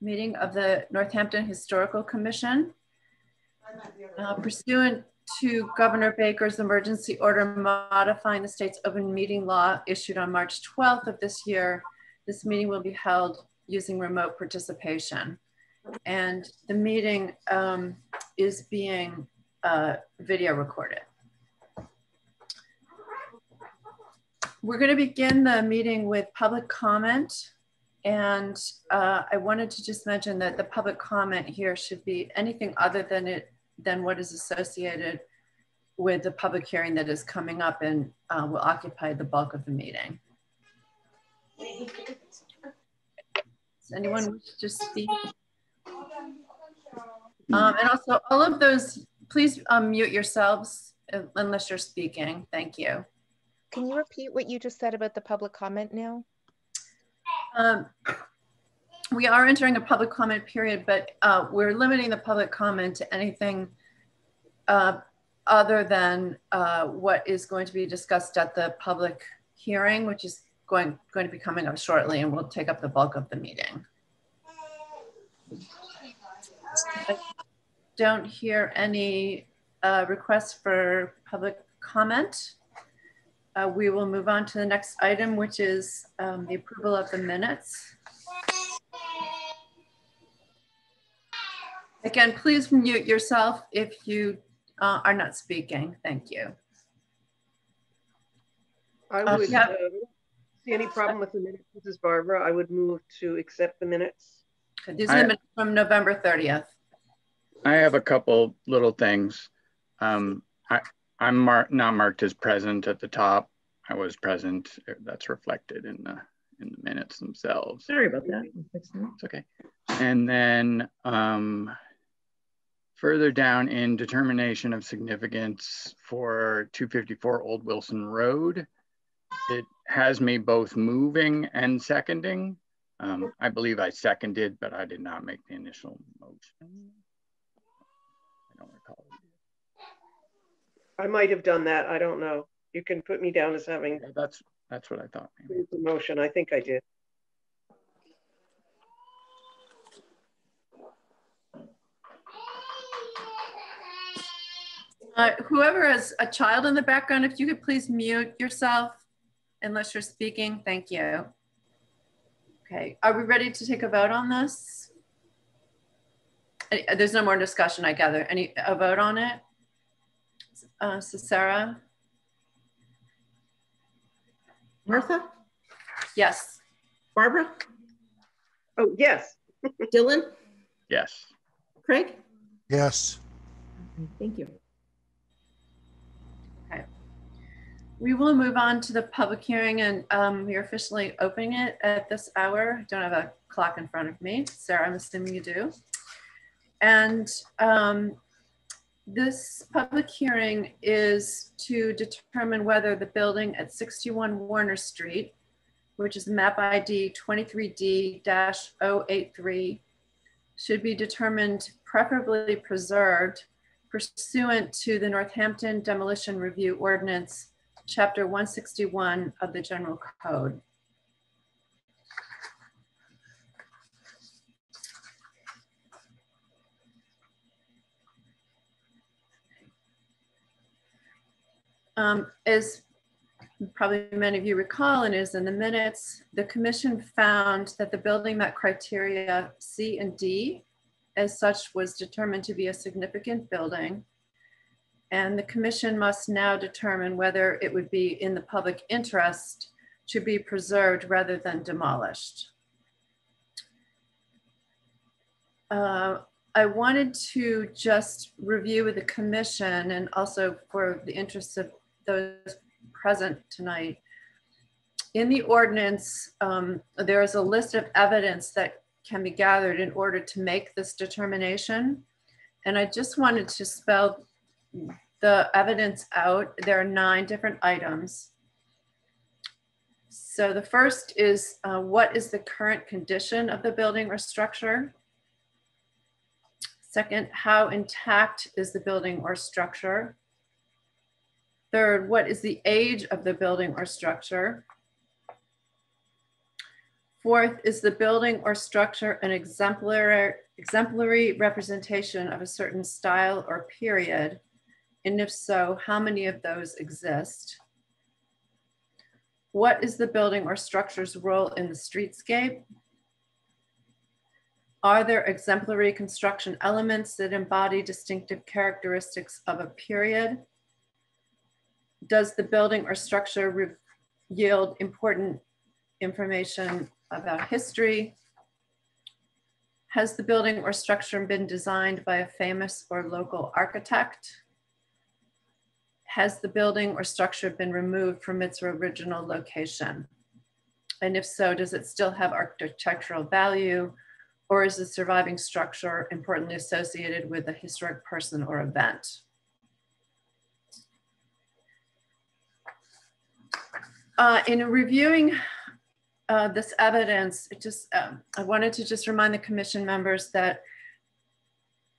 meeting of the Northampton Historical Commission. Uh, pursuant to Governor Baker's emergency order modifying the state's open meeting law issued on March 12th of this year, this meeting will be held using remote participation. And the meeting um, is being uh, video recorded. We're going to begin the meeting with public comment. And uh, I wanted to just mention that the public comment here should be anything other than it than what is associated with the public hearing that is coming up and uh, will occupy the bulk of the meeting. Does anyone wish to speak? Um, and also all of those, please um, mute yourselves unless you're speaking. Thank you. Can you repeat what you just said about the public comment now? Um, we are entering a public comment period, but uh, we're limiting the public comment to anything uh, other than uh, what is going to be discussed at the public hearing, which is going, going to be coming up shortly and will take up the bulk of the meeting. I don't hear any uh, requests for public comment. Uh, we will move on to the next item, which is um, the approval of the minutes. Again, please mute yourself if you uh, are not speaking. Thank you. I uh, would uh, see any problem with the minutes, Mrs. Barbara. I would move to accept the minutes. These are the minutes from November 30th. I have a couple little things. Um, I, I'm not marked as present at the top. I was present. That's reflected in the in the minutes themselves. Sorry about that. It's okay. And then um, further down in determination of significance for 254 Old Wilson Road, it has me both moving and seconding. Um, I believe I seconded, but I did not make the initial motion. I don't recall. I might have done that. I don't know. You can put me down as having. Yeah, that's that's what I thought. The motion. I think I did. Uh, whoever has a child in the background, if you could please mute yourself unless you're speaking, thank you. Okay, are we ready to take a vote on this? There's no more discussion, I gather. Any a vote on it? Uh, so Sarah? Martha? Yes. Barbara? Oh, yes. Dylan? Yes. Craig? Yes. Thank you. Okay. We will move on to the public hearing and um, we're officially opening it at this hour. I don't have a clock in front of me. Sarah, I'm assuming you do. And um, this public hearing is to determine whether the building at 61 Warner Street, which is map ID 23D-083, should be determined preferably preserved pursuant to the Northampton Demolition Review Ordinance, Chapter 161 of the General Code. Um, as probably many of you recall and is in the minutes, the commission found that the building met criteria C and D as such was determined to be a significant building. And the commission must now determine whether it would be in the public interest to be preserved rather than demolished. Uh, I wanted to just review with the commission and also for the interest of those present tonight. In the ordinance, um, there is a list of evidence that can be gathered in order to make this determination. And I just wanted to spell the evidence out. There are nine different items. So the first is uh, what is the current condition of the building or structure? Second, how intact is the building or structure? Third, what is the age of the building or structure? Fourth, is the building or structure an exemplary, exemplary representation of a certain style or period? And if so, how many of those exist? What is the building or structure's role in the streetscape? Are there exemplary construction elements that embody distinctive characteristics of a period? Does the building or structure yield important information about history? Has the building or structure been designed by a famous or local architect? Has the building or structure been removed from its original location? And if so, does it still have architectural value? Or is the surviving structure importantly associated with a historic person or event? Uh, in reviewing uh, this evidence, it just um, I wanted to just remind the commission members that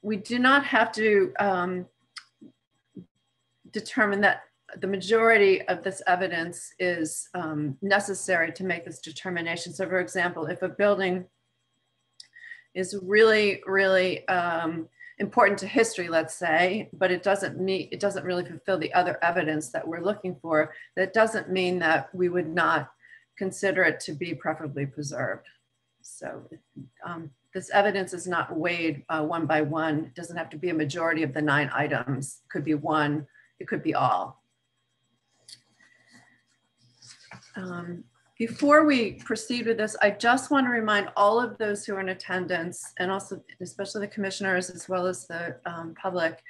we do not have to um, determine that the majority of this evidence is um, necessary to make this determination. So, for example, if a building is really, really um, important to history, let's say, but it doesn't meet, it doesn't really fulfill the other evidence that we're looking for, that doesn't mean that we would not consider it to be preferably preserved. So um, this evidence is not weighed uh, one by one. It doesn't have to be a majority of the nine items. It could be one, it could be all. Um, before we proceed with this, I just want to remind all of those who are in attendance and also especially the commissioners as well as the um, public,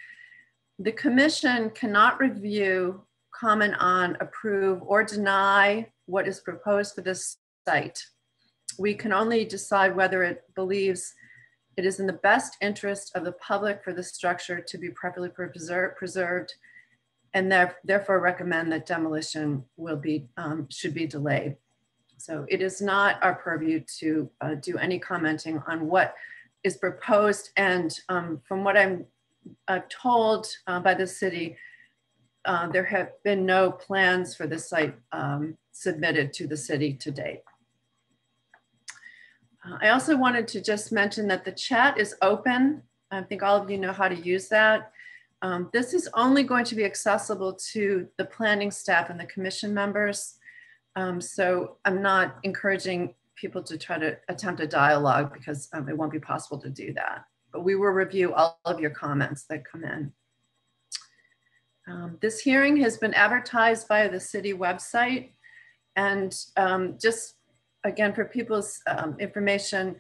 the commission cannot review, comment on, approve, or deny what is proposed for this site. We can only decide whether it believes it is in the best interest of the public for the structure to be properly preserved, and therefore recommend that demolition will be um, should be delayed. So it is not our purview to uh, do any commenting on what is proposed. And um, from what I'm uh, told uh, by the city, uh, there have been no plans for the site um, submitted to the city to date. Uh, I also wanted to just mention that the chat is open. I think all of you know how to use that. Um, this is only going to be accessible to the planning staff and the commission members. Um, so I'm not encouraging people to try to attempt a dialogue because um, it won't be possible to do that. But we will review all of your comments that come in. Um, this hearing has been advertised via the city website. And um, just again, for people's um, information,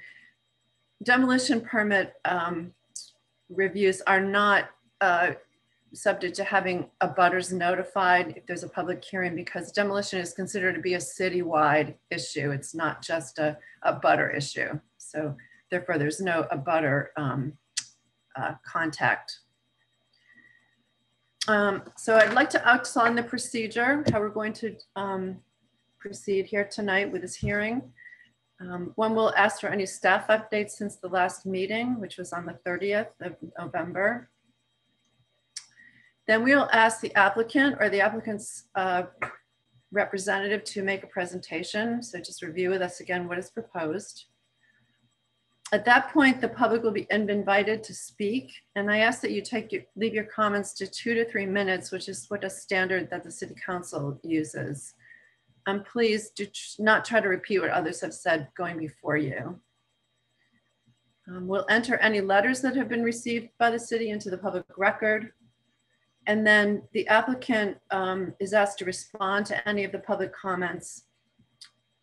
demolition permit um, reviews are not uh, subject to having abutters notified if there's a public hearing because demolition is considered to be a citywide issue. It's not just a, a butter issue. So therefore there's no abutter um, uh, contact. Um, so I'd like to outline the procedure, how we're going to um, proceed here tonight with this hearing. Um, one will ask for any staff updates since the last meeting, which was on the 30th of November. Then we'll ask the applicant or the applicant's uh, representative to make a presentation. So just review with us again what is proposed. At that point, the public will be invited to speak. And I ask that you take your, leave your comments to two to three minutes, which is what a standard that the city council uses. And please do not try to repeat what others have said going before you. Um, we'll enter any letters that have been received by the city into the public record. And then the applicant um, is asked to respond to any of the public comments.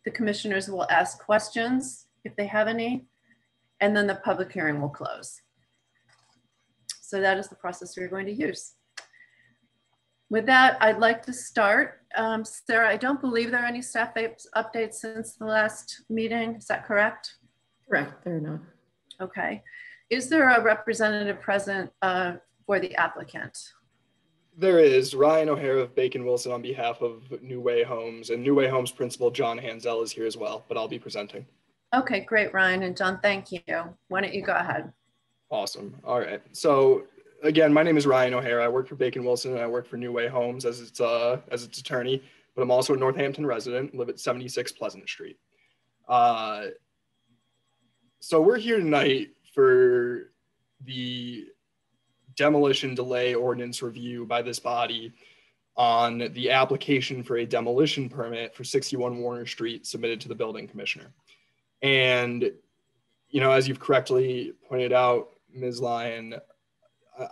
The commissioners will ask questions if they have any, and then the public hearing will close. So that is the process we're going to use. With that, I'd like to start. Um, Sarah, I don't believe there are any staff updates since the last meeting. Is that correct? Correct, there are not. Okay. Is there a representative present uh, for the applicant? There is Ryan O'Hara of Bacon Wilson on behalf of New Way Homes, and New Way Homes principal John Hansel is here as well, but I'll be presenting. Okay, great, Ryan and John, thank you. Why don't you go ahead? Awesome. All right. So again, my name is Ryan O'Hara. I work for Bacon Wilson and I work for New Way Homes as its uh, as its attorney, but I'm also a Northampton resident, live at 76 Pleasant Street. Uh, so we're here tonight for the demolition delay ordinance review by this body on the application for a demolition permit for 61 Warner Street submitted to the building commissioner. And, you know, as you've correctly pointed out, Ms. Lyon,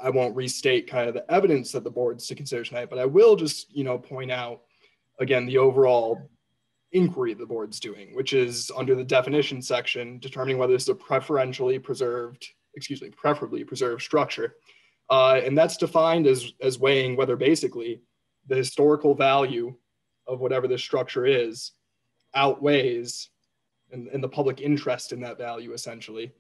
I, won't restate kind of the evidence that the board's to consider tonight, but I will just, you know, point out again the overall inquiry the board's doing, which is under the definition section, determining whether this is a preferentially preserved, excuse me, preferably preserved structure. Uh, and that's defined as, as weighing whether basically the historical value of whatever this structure is outweighs and, and the public interest in that value essentially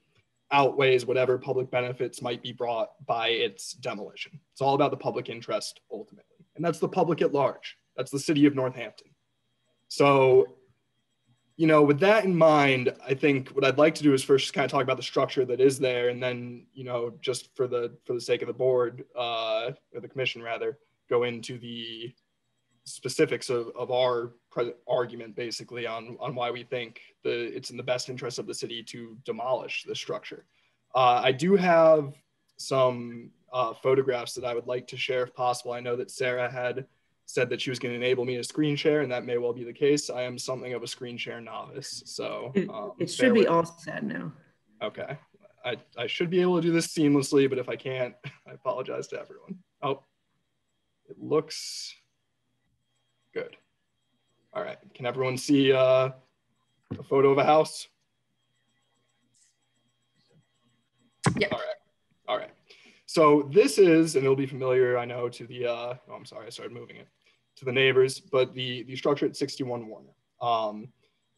outweighs whatever public benefits might be brought by its demolition. It's all about the public interest ultimately. And that's the public at large. That's the city of Northampton. So, you know, with that in mind, I think what I'd like to do is first kind of talk about the structure that is there, and then, you know, just for the for the sake of the board, uh, or the commission rather, go into the specifics of, of our argument basically on, on why we think the, it's in the best interest of the city to demolish the structure. Uh, I do have some uh, photographs that I would like to share if possible. I know that Sarah had said that she was going to enable me to screen share, and that may well be the case. I am something of a screen share novice, so um, it, it should be all set now. Okay, I, I should be able to do this seamlessly, but if I can't, I apologize to everyone. Oh, it looks good. All right, can everyone see uh, a photo of a house? Yeah. All right, all right. So this is, and it'll be familiar, I know, to the, uh, oh, I'm sorry, I started moving it, to the neighbors, but the, the structure at 61 Warner. Um,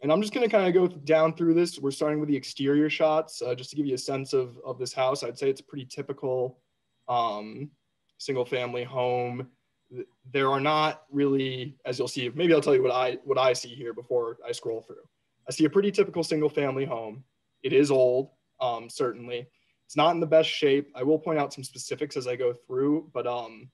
and I'm just gonna kind of go down through this. We're starting with the exterior shots, uh, just to give you a sense of, of this house. I'd say it's a pretty typical um, single family home there are not really, as you'll see, maybe I'll tell you what I what I see here before I scroll through. I see a pretty typical single family home. It is old, um, certainly. It's not in the best shape. I will point out some specifics as I go through, but um,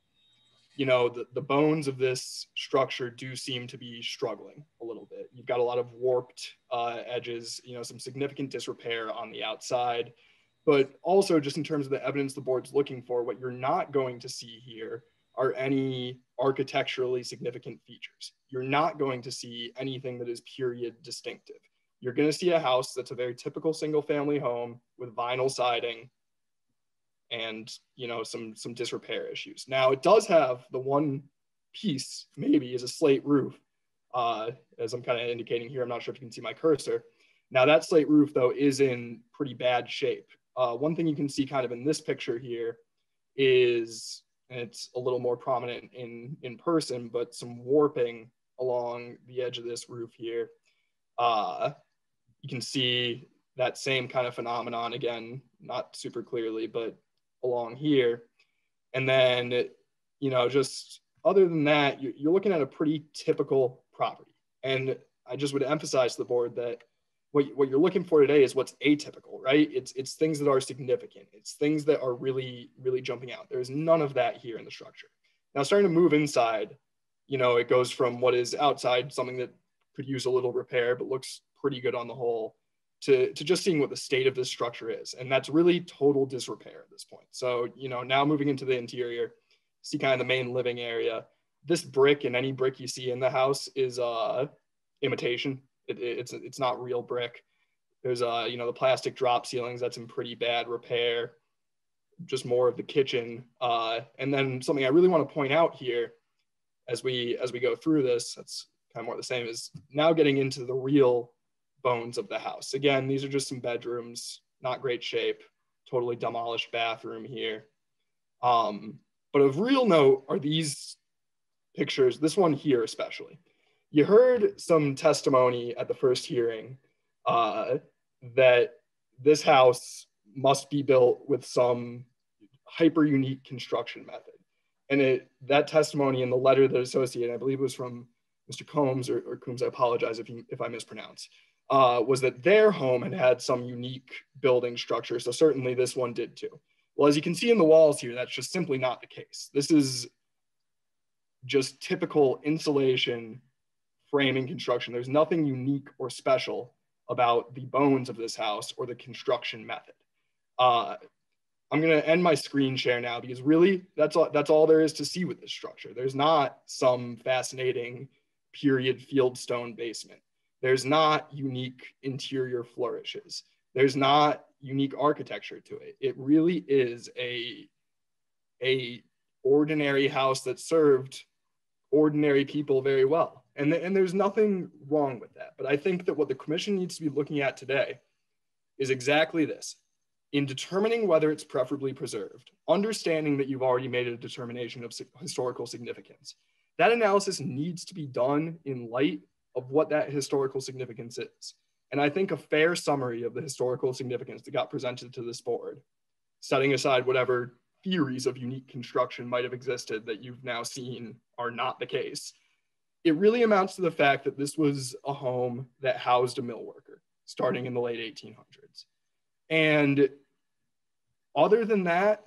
you know, the, the bones of this structure do seem to be struggling a little bit. You've got a lot of warped uh, edges, you know, some significant disrepair on the outside, but also just in terms of the evidence the board's looking for, what you're not going to see here are any architecturally significant features. You're not going to see anything that is period distinctive. You're going to see a house that's a very typical single family home with vinyl siding and you know some some disrepair issues. Now it does have the one piece maybe is a slate roof. Uh, as I'm kind of indicating here, I'm not sure if you can see my cursor. Now that slate roof though is in pretty bad shape. Uh, one thing you can see kind of in this picture here is and it's a little more prominent in in person, but some warping along the edge of this roof here. Uh, you can see that same kind of phenomenon again, not super clearly, but along here. And then, you know, just other than that, you're, looking at a pretty typical property. And I just would emphasize to the board that what, what you're looking for today is what's atypical, right? It's it's things that are significant. It's things that are really really jumping out. There's none of that here in the structure. Now starting to move inside, you know, it goes from what is outside something that could use a little repair but looks pretty good on the whole to, to just seeing what the state of this structure is. And that's really total disrepair at this point. So, you know, now moving into the interior, see kind of the main living area. This brick and any brick you see in the house is uh, imitation. It, it's it's not real brick. There's uh you know the plastic drop ceilings that's in pretty bad repair. Just more of the kitchen. Uh, and then something I really want to point out here, as we as we go through this, that's kind of more the same. Is now getting into the real bones of the house. Again, these are just some bedrooms, not great shape. Totally demolished bathroom here. Um, but of real note are these pictures. This one here especially you heard some testimony at the first hearing uh, that this house must be built with some hyper unique construction method. And it, that testimony in the letter that associated, I believe it was from Mr. Combs or, or Coombs, I apologize if, if I mispronounce, uh, was that their home had had some unique building structure. So certainly this one did too. Well, as you can see in the walls here, that's just simply not the case. This is just typical insulation framing construction. There's nothing unique or special about the bones of this house or the construction method. Uh, I'm gonna end my screen share now because really that's all that's all there is to see with this structure. There's not some fascinating period fieldstone basement. There's not unique interior flourishes. There's not unique architecture to it. It really is a, a ordinary house that served ordinary people very well. And, th- and there's nothing wrong with that. But I think that what the commission needs to be looking at today is exactly this. In determining whether it's preferably preserved, understanding that you've already made a determination of historical significance, that analysis needs to be done in light of what that historical significance is. And I think a fair summary of the historical significance that got presented to this board, setting aside whatever theories of unique construction might have existed that you've now seen are not the case, it really amounts to the fact that this was a home that housed a mill worker starting in the late 1800s. And other than that,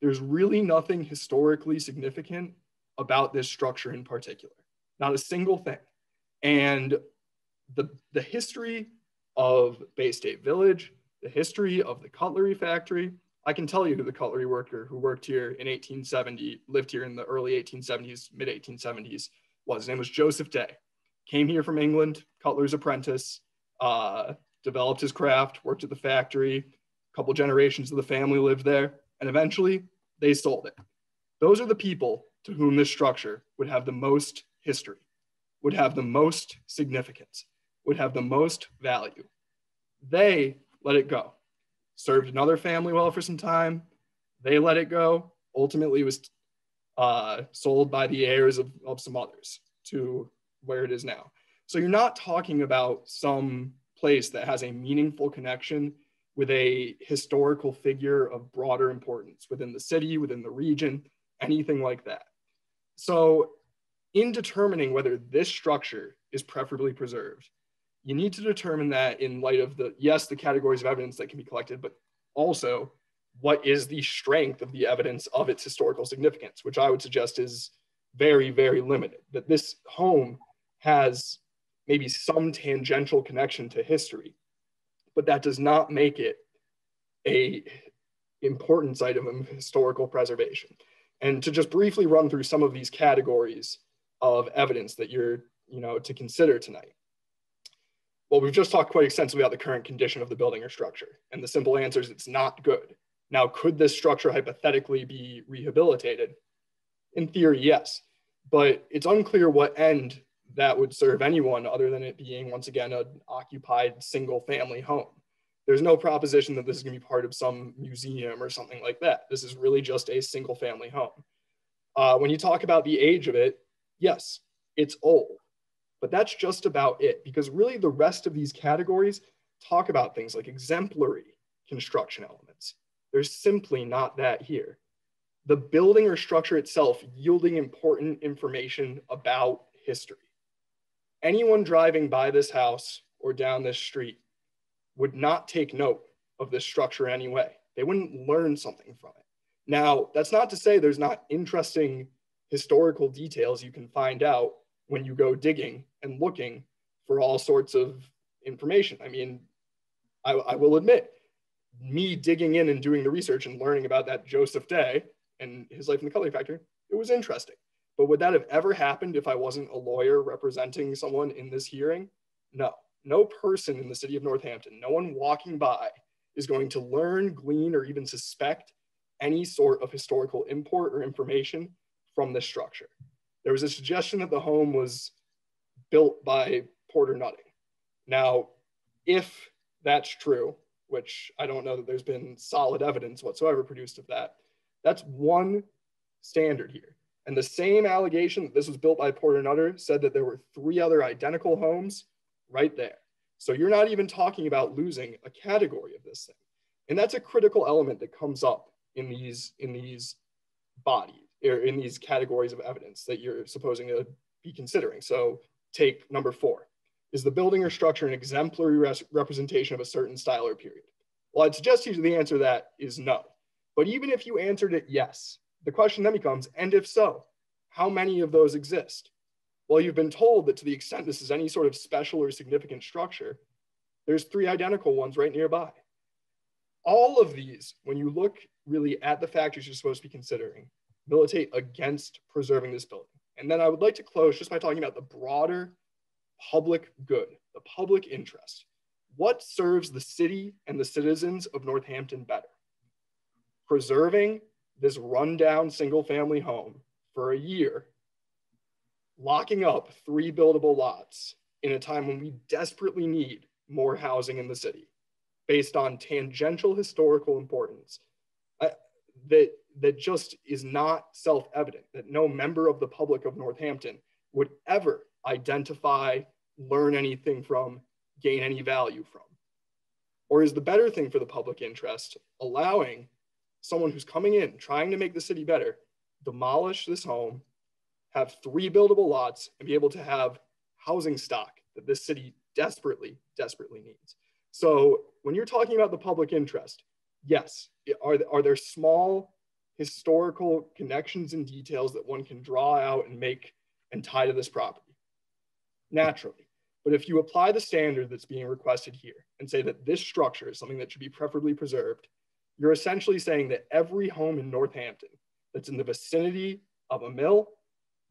there's really nothing historically significant about this structure in particular, not a single thing. And the, the history of Bay State Village, the history of the cutlery factory, I can tell you who the cutlery worker who worked here in 1870, lived here in the early 1870s, mid 1870s, was. His name was Joseph Day. Came here from England, cutler's apprentice, uh, developed his craft, worked at the factory. A couple generations of the family lived there, and eventually they sold it. Those are the people to whom this structure would have the most history, would have the most significance, would have the most value. They let it go. Served another family well for some time. They let it go. Ultimately, was uh, sold by the heirs of, of some others to where it is now. So you're not talking about some place that has a meaningful connection with a historical figure of broader importance within the city, within the region, anything like that. So, in determining whether this structure is preferably preserved, you need to determine that in light of the, yes, the categories of evidence that can be collected, but also what is the strength of the evidence of its historical significance, which I would suggest is very, very limited. That this home has maybe some tangential connection to history, but that does not make it a importance item of historical preservation. And to just briefly run through some of these categories of evidence that you're, you know, to consider tonight. Well, we've just talked quite extensively about the current condition of the building or structure. And the simple answer is it's not good. Now, could this structure hypothetically be rehabilitated? In theory, yes. But it's unclear what end that would serve anyone other than it being, once again, an occupied single family home. There's no proposition that this is going to be part of some museum or something like that. This is really just a single family home. Uh, when you talk about the age of it, yes, it's old, but that's just about it because really the rest of these categories talk about things like exemplary construction elements. There's simply not that here. The building or structure itself yielding important information about history. Anyone driving by this house or down this street would not take note of this structure anyway. They wouldn't learn something from it. Now, that's not to say there's not interesting historical details you can find out when you go digging and looking for all sorts of information. I mean, I, I will admit, me digging in and doing the research and learning about that Joseph Day and his life in the cutlery factory, it was interesting. But would that have ever happened if I wasn't a lawyer representing someone in this hearing? No no person in the city of Northampton, no one walking by is going to learn, glean, or even suspect any sort of historical import or information from this structure. There was a suggestion that the home was built by Porter Nutting. Now, if that's true, which I don't know that there's been solid evidence whatsoever produced of that, that's one standard here. And the same allegation that this was built by Porter Nutter said that there were three other identical homes right there. So you're not even talking about losing a category of this thing. And that's a critical element that comes up in these in these bodies or in these categories of evidence that you're supposing to be considering. So take number four. Is the building or structure an exemplary representation of a certain style or period? Well, I'd suggest to you the answer to that is no. But even if you answered it yes, the question then becomes, and if so, how many of those exist? Well, you've been told that to the extent this is any sort of special or significant structure, There's three identical ones right nearby. All of these, when you look really at the factors you're supposed to be considering, militate against preserving this building. And then I would like to close just by talking about the broader public good, the public interest. What serves the city and the citizens of Northampton better? Preserving this rundown single family home for a year, locking up three buildable lots in a time when we desperately need more housing in the city based on tangential historical importance uh, that, that just is not self-evident, that no member of the public of Northampton would ever identify, learn anything from, gain any value from? Or is the better thing for the public interest allowing someone who's coming in, trying to make the city better, demolish this home, have three buildable lots, and be able to have housing stock that this city desperately, desperately needs. So when you're talking about the public interest, yes, are, are there small historical connections and details that one can draw out and make and tie to this property? Naturally. But if you apply the standard that's being requested here and say that this structure is something that should be preferably preserved, you're essentially saying that every home in Northampton that's in the vicinity of a mill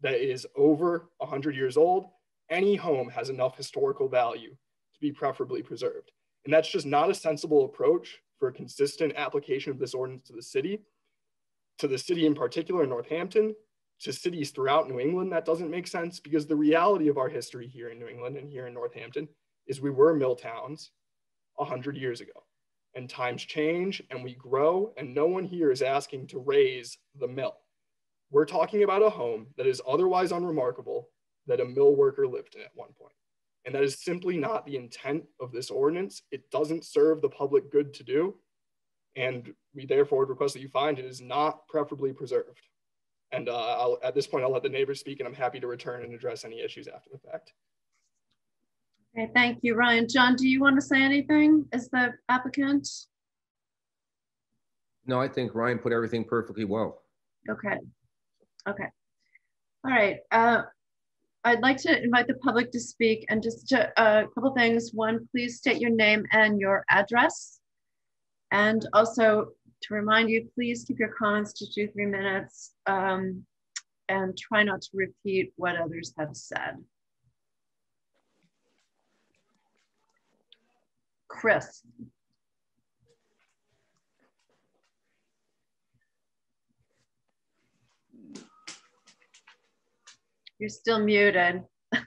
that is over 100 years old, any home has enough historical value to be preferably preserved. And that's just not a sensible approach for a consistent application of this ordinance to the city, to the city in particular, Northampton, to cities throughout New England. That doesn't make sense because the reality of our history here in New England and here in Northampton is we were mill towns 100 years ago. And times change and we grow, and no one here is asking to raze the mill. We're talking about a home that is otherwise unremarkable that a mill worker lived in at one point. And that is simply not the intent of this ordinance. It doesn't serve the public good to do. And we therefore request that you find it is not preferably preserved. And uh, at this point, I'll let the neighbors speak and I'm happy to return and address any issues after the fact. Okay, thank you, Ryan. John, do you want to say anything as the applicant? No, I think Ryan put everything perfectly well. Okay, okay. All right, uh, I'd like to invite the public to speak and just uh, a couple things. One, please state your name and your address. And also to remind you, please keep your comments to two, three minutes um, and try not to repeat what others have said. Chris. You're still muted.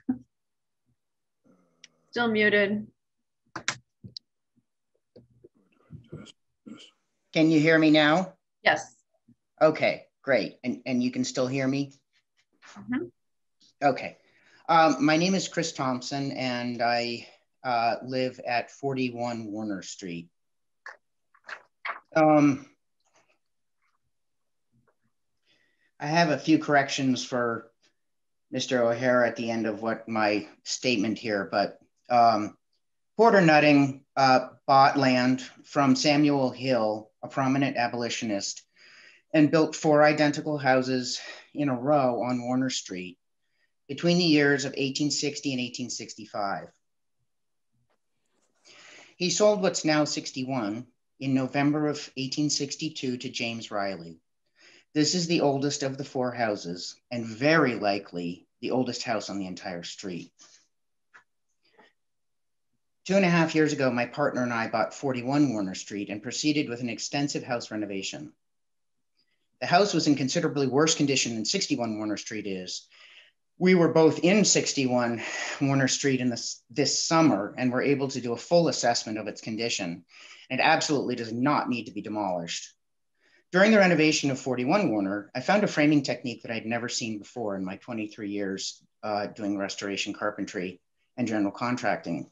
still muted. Can you hear me now? Yes. Okay, great. And, and you can still hear me? Mm -hmm. Okay. Um, my name is Chris Thompson, and I uh, live at 41 Warner Street. Um, I have a few corrections for Mr. O'Hara at the end of what my statement here, but um, Porter Nutting uh, bought land from Samuel Hill, a prominent abolitionist, and built four identical houses in a row on Warner Street between the years of 1860 and 1865. He sold what's now 61 in November of 1862 to James Riley. This is the oldest of the four houses and very likely the oldest house on the entire street. Two and a half years ago, my partner and I bought 41 Warner Street and proceeded with an extensive house renovation. The house was in considerably worse condition than 61 Warner Street is. We were both in 61 Warner Street in this, this summer and were able to do a full assessment of its condition. It absolutely does not need to be demolished. During the renovation of 41 Warner, I found a framing technique that I'd never seen before in my 23 years uh, doing restoration carpentry and general contracting.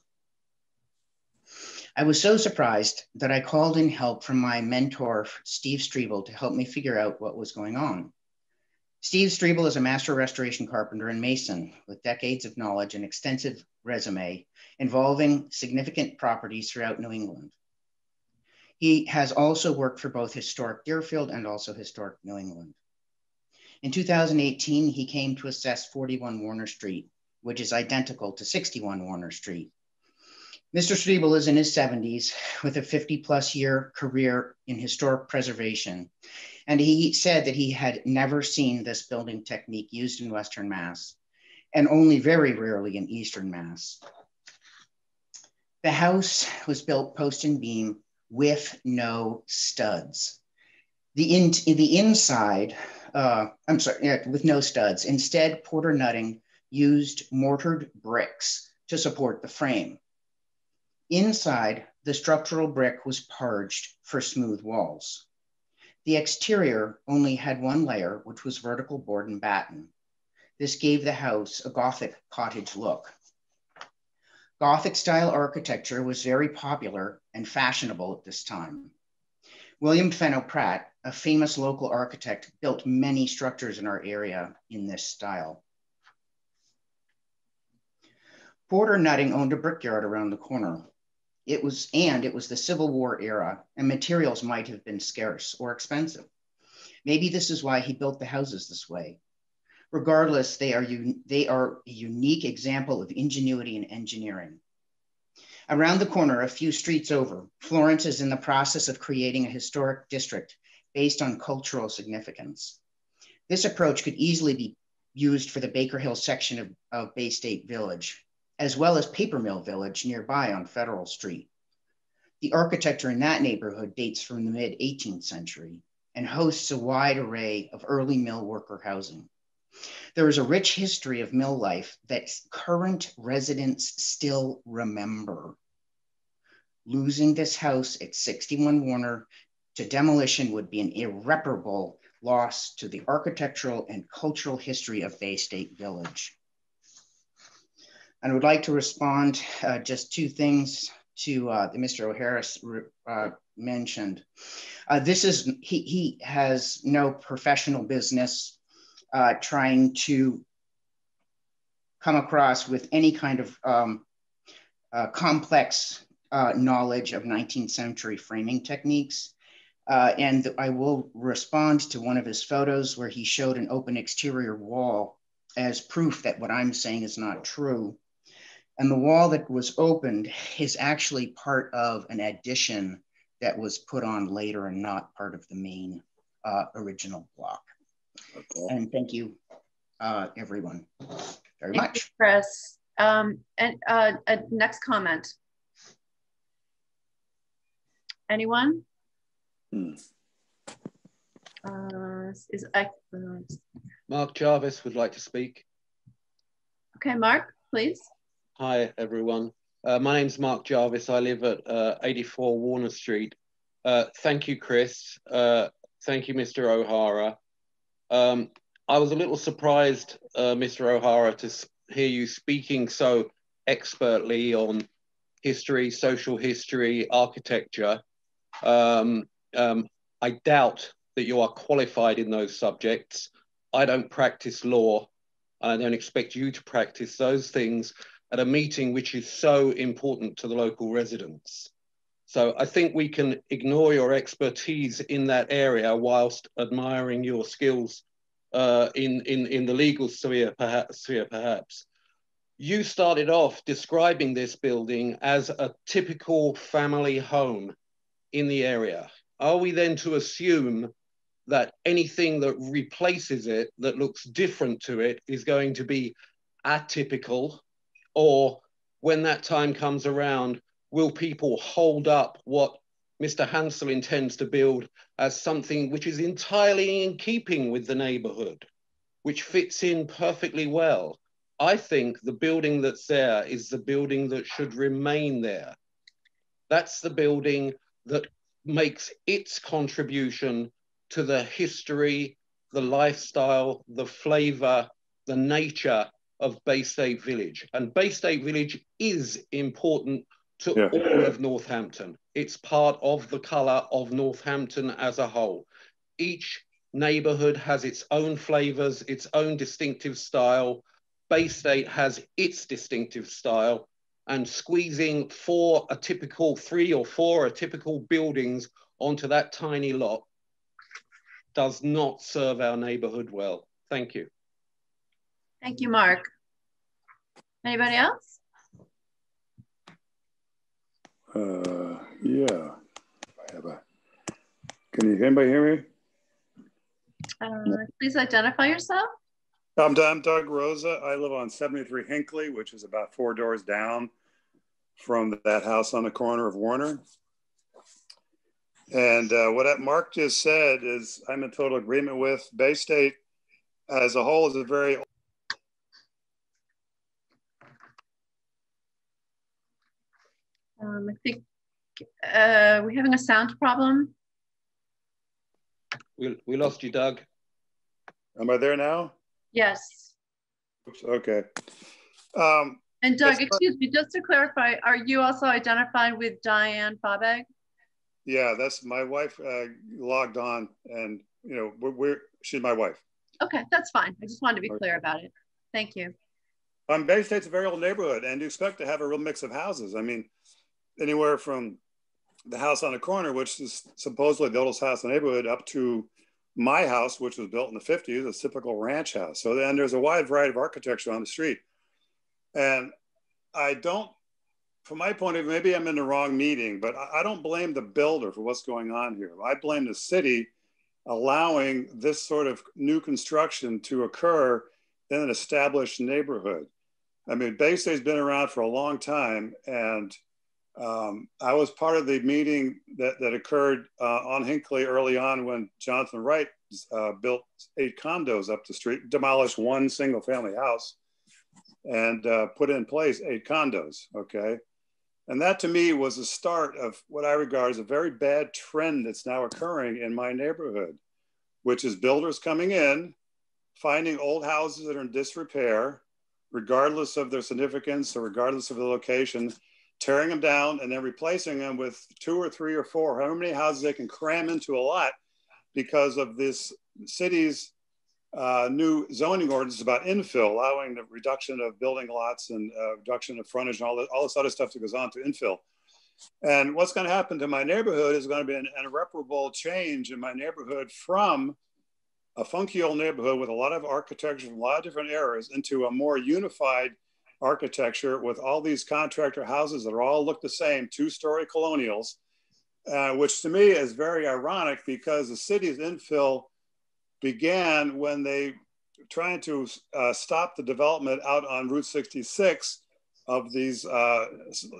I was so surprised that I called in help from my mentor, Steve Strebel, to help me figure out what was going on. Steve Strebel is a master restoration carpenter and mason with decades of knowledge and extensive resume involving significant properties throughout New England. He has also worked for both historic Deerfield and also historic New England. In 2018, he came to assess 41 Warner Street, which is identical to 61 Warner Street. Mr. Striebel is in his 70s with a 50 plus year career in historic preservation. And he said that he had never seen this building technique used in Western Mass and only very rarely in Eastern Mass. The house was built post and beam with no studs. The, in, the inside, uh, I'm sorry, yeah, with no studs. Instead, Porter Nutting used mortared bricks to support the frame. Inside, the structural brick was parged for smooth walls. The exterior only had one layer, which was vertical board and batten. This gave the house a Gothic cottage look. Gothic style architecture was very popular and fashionable at this time. William Fenno Pratt, a famous local architect, built many structures in our area in this style. Porter Nutting owned a brickyard around the corner. It was, and it was the Civil War era, and materials might have been scarce or expensive. Maybe this is why he built the houses this way. Regardless, they are, they are a unique example of ingenuity and engineering. Around the corner, a few streets over, Florence is in the process of creating a historic district based on cultural significance. This approach could easily be used for the Baker Hill section of, of Bay State Village, as well as Paper Mill Village nearby on Federal Street. The architecture in that neighborhood dates from the mid 18th century and hosts a wide array of early mill worker housing. There is a rich history of mill life that current residents still remember. Losing this house at 61 Warner to demolition would be an irreparable loss to the architectural and cultural history of Bay State Village. And I would like to respond uh, just two things to uh, that Mr. O'Hara uh, mentioned. Uh, this is, he, he has no professional business uh, trying to come across with any kind of um, uh, complex knowledge of 19th century framing techniques. And I will respond to one of his photos where he showed an open exterior wall as proof that what I'm saying is not true. And the wall that was opened is actually part of an addition that was put on later and not part of the main uh, original block. Okay. And thank you, uh, everyone, very thank much. You, Chris. Um, and uh, next comment. Anyone? Hmm. Uh, is uh, Mark Jarvis would like to speak. Okay, Mark, please. Hi, everyone. Uh, my name's Mark Jarvis. I live at uh, 84 Warner Street. Uh, thank you, Chris. Uh, thank you, Mr. O'Hara. Um, I was a little surprised, uh, Mr. O'Hara, to hear you speaking so expertly on history, social history, architecture. Um, um, I doubt that you are qualified in those subjects. I don't practice law. And I don't expect you to practice those things at a meeting which is so important to the local residents. So I think we can ignore your expertise in that area whilst admiring your skills uh, in, in, in the legal sphere perhaps, sphere, perhaps. You started off describing this building as a typical family home in the area. Are we then to assume that anything that replaces it, that looks different to it, is going to be atypical? Or when that time comes around, will people hold up what Mr. Hansel intends to build as something which is entirely in keeping with the neighborhood, which fits in perfectly well. I think the building that's there is the building that should remain there. That's the building that makes its contribution to the history, the lifestyle, the flavor, the nature of Bay State Village. And Bay State Village is important to yeah. all of Northampton. It's part of the colour of Northampton as a whole. Each neighbourhood has its own flavours, its own distinctive style. Bay State has its distinctive style, and squeezing four a typical three or four a typical buildings onto that tiny lot does not serve our neighbourhood well. Thank you. Thank you, Mark. Anybody else? Uh, yeah, I have a, can you, anybody hear me? Uh, please identify yourself. I'm, I'm Doug Rosa. I live on 73 Hinckley, which is about four doors down from that house on the corner of Warner. And uh, what Mark just said is I'm in total agreement with. Bay State as a whole is a very Um, I think uh, we're having a sound problem. We, we lost you, Doug. Am I there now? Yes. Oops, okay. Um, and Doug, excuse me, just to clarify, are you also identified with Diane Fabeg? Yeah, that's my wife uh, logged on and, you know, we're, we're, she's my wife. Okay, that's fine. I just wanted to be okay. clear about it. Thank you. Um, Bay State's a very old neighborhood and you expect to have a real mix of houses. I mean, anywhere from the house on the corner, which is supposedly the oldest house in the neighborhood, up to my house, which was built in the 50s, a typical ranch house. So then there's a wide variety of architecture on the street. And I don't, from my point of view, maybe I'm in the wrong meeting, but I don't blame the builder for what's going on here. I blame the city allowing this sort of new construction to occur in an established neighborhood. I mean, Bay State's been around for a long time and um, I was part of the meeting that, that occurred uh, on Hinckley early on when Jonathan Wright uh, built eight condos up the street, demolished one single family house and uh, put in place eight condos, okay? And that to me was the start of what I regard as a very bad trend that's now occurring in my neighborhood, which is builders coming in, finding old houses that are in disrepair, regardless of their significance or regardless of the location, tearing them down and then replacing them with two or three or four, however many houses they can cram into a lot because of this city's uh, new zoning ordinance about infill, allowing the reduction of building lots and uh, reduction of frontage and all, this, all this other stuff that goes on to infill. And what's going to happen to my neighborhood is going to be an, an irreparable change in my neighborhood from a funky old neighborhood with a lot of architecture from a lot of different eras into a more unified architecture with all these contractor houses that are all look the same, two-story colonials, uh, which to me is very ironic because the city's infill began when they trying to uh, stop the development out on Route 66 of these uh,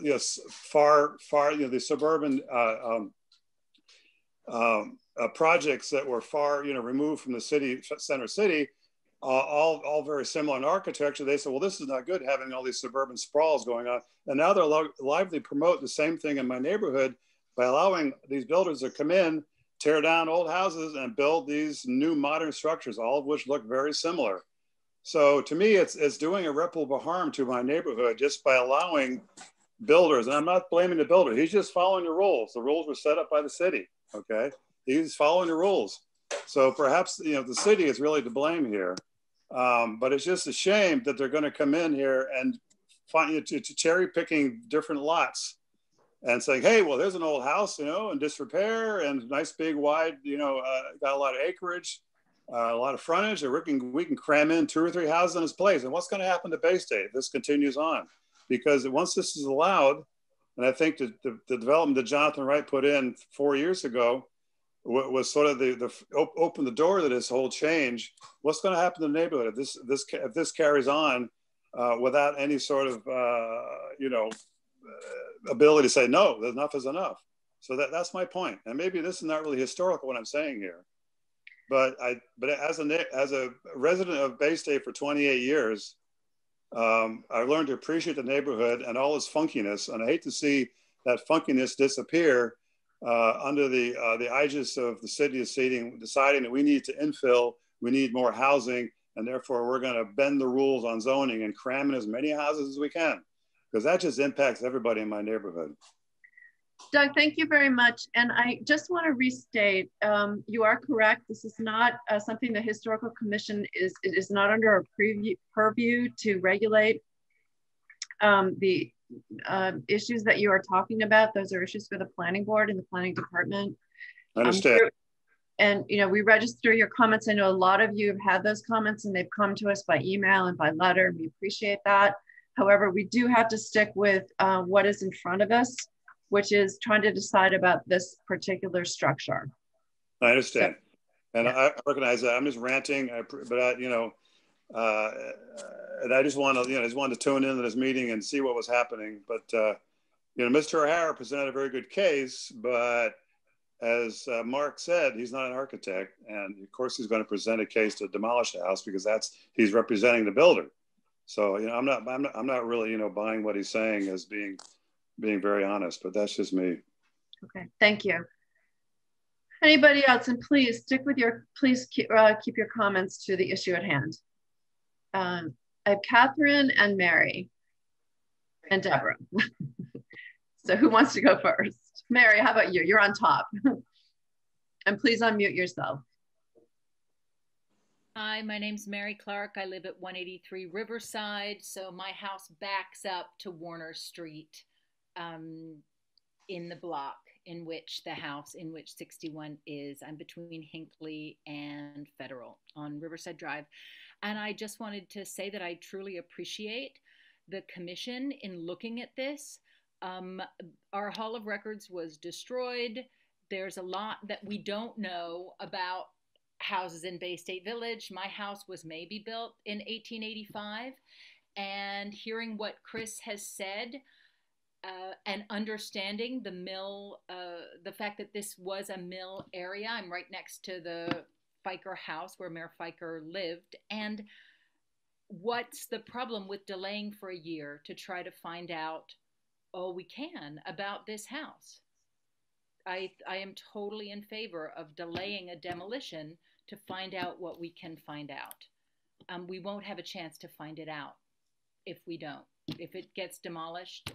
you know, far, far, you know, the suburban uh, um, um, uh, projects that were far, you know, removed from the city center city uh, all, all very similar in architecture. They said, well, this is not good having all these suburban sprawls going on. And now they're li lively promote the same thing in my neighborhood by allowing these builders to come in, tear down old houses and build these new modern structures, all of which look very similar. So to me, it's, it's doing irreparable harm to my neighborhood just by allowing builders, and I'm not blaming the builder, he's just following the rules. The rules were set up by the city, okay? He's following the rules. So perhaps, you know, the city is really to blame here. Um, but it's just a shame that they're going to come in here and find you to, to cherry picking different lots and saying, hey, well, there's an old house, you know, in disrepair and nice big wide, you know, uh, got a lot of acreage, uh, a lot of frontage, and we can, we can cram in two or three houses in this place. And what's going to happen to Bay State if this continues on? Because once this is allowed, and I think the, the, the development that Jonathan Wright put in four years ago was sort of the, the open the door to this whole change. What's going to happen to the neighborhood if this this if this carries on uh, without any sort of uh, you know uh, ability to say no, enough is enough. So that, that's my point. And maybe this is not really historical what I'm saying here, but I but as a as a resident of Bay State for 28 years, um, I learned to appreciate the neighborhood and all its funkiness, and I hate to see that funkiness disappear uh, under the uh, the aegis of the city of Seating, deciding that we need to infill, we need more housing, and therefore we're going to bend the rules on zoning and cram in as many houses as we can, because that just impacts everybody in my neighborhood. Doug, thank you very much. And I just want to restate, um, you are correct. This is not uh, something the Historical Commission is, is not under a purview to regulate. Um, the uh, issues that you are talking about, those are issues for the planning board and the planning department. I understand. Um, and you know, we register your comments. I know a lot of you have had those comments and they've come to us by email and by letter, and we appreciate that. However, we do have to stick with uh, what is in front of us. which is trying to decide about this particular structure. I understand. And I recognize that. I'm just ranting, I, but I, you know, uh, and I just want to, you know, I just wanted to tune into this meeting and see what was happening. But, uh, you know, Mr. O'Hara presented a very good case, but as uh, Mark said, he's not an architect. And of course, he's going to present a case to demolish the house because that's, he's representing the builder. So, you know, I'm not, I'm not, I'm not really, you know, buying what he's saying as being, being very honest, but that's just me. Okay, thank you. Anybody else? And please stick with your, please keep, uh, keep your comments to the issue at hand. Um, I have Catherine and Mary and Deborah. so who wants to go first? Mary, how about you? You're on top. and please unmute yourself. Hi, my name's Mary Clark. I live at 183 Riverside. So my house backs up to Warner Street um, in the block in which the house in which 61 is. I'm between Hinckley and Federal on Riverside Drive. And I just wanted to say that I truly appreciate the commission in looking at this. Um, our Hall of Records was destroyed. There's a lot that we don't know about houses in Bay State Village. My house was maybe built in 1885. And hearing what Chris has said, uh, and understanding the mill, uh, the fact that this was a mill area. I'm right next to the Fiker house where Mayor Fiker lived. And what's the problem with delaying for a year to try to find out all we can about this house? I, I am totally in favor of delaying a demolition to find out what we can find out. Um, we won't have a chance to find it out if we don't. If it gets demolished,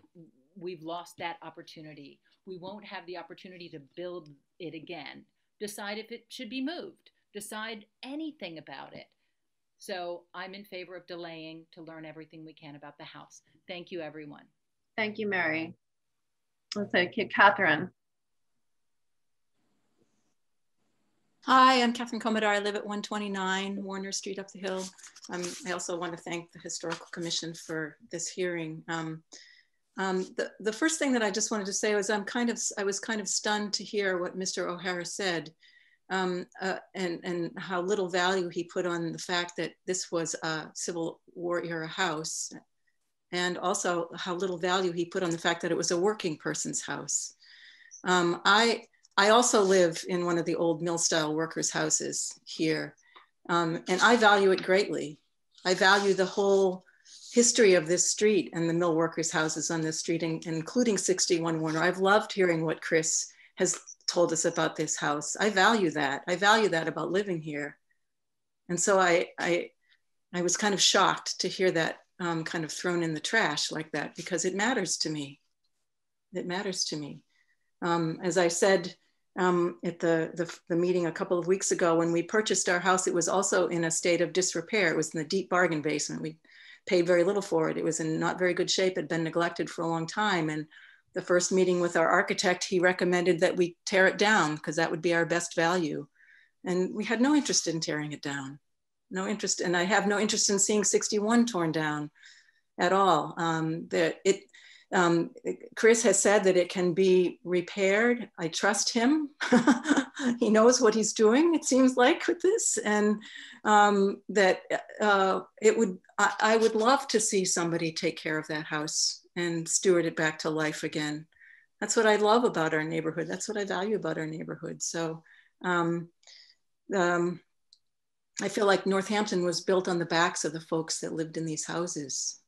we've lost that opportunity. We won't have the opportunity to build it again. Decide if it should be moved. Decide anything about it. So I'm in favor of delaying to learn everything we can about the house. Thank you, everyone. Thank you, Mary. Let's say Catherine. Hi, I'm Catherine Commodore. I live at 129 Warner Street up the hill. Um, I also want to thank the Historical Commission for this hearing. Um, um, the, the first thing that I just wanted to say was I'm kind of, I was kind of stunned to hear what Mr. O'Hara said um, uh, and, and how little value he put on the fact that this was a Civil War era house and also how little value he put on the fact that it was a working person's house. Um, I, I also live in one of the old mill style workers houses here um, and I value it greatly. I value the whole history of this street and the mill workers' houses on this street, including 61 Warner. I've loved hearing what Chris has told us about this house. I value that. I value that about living here. And so I, I, I was kind of shocked to hear that um, kind of thrown in the trash like that because it matters to me. It matters to me. Um, as I said um, at the, the, the meeting a couple of weeks ago, when we purchased our house, it was also in a state of disrepair. It was in the deep bargain basement. We paid very little for it. It was in not very good shape, had been neglected for a long time. And the first meeting with our architect, he recommended that we tear it down because that would be our best value. And we had no interest in tearing it down. No interest, and I have no interest in seeing 61 torn down at all. Um, that it, um, Chris has said that it can be repaired. I trust him. he knows what he's doing, it seems like, with this. And um, that uh, it would, I, I, would love to see somebody take care of that house and steward it back to life again. That's what I love about our neighborhood. That's what I value about our neighborhood. So um, um I feel like Northampton was built on the backs of the folks that lived in these houses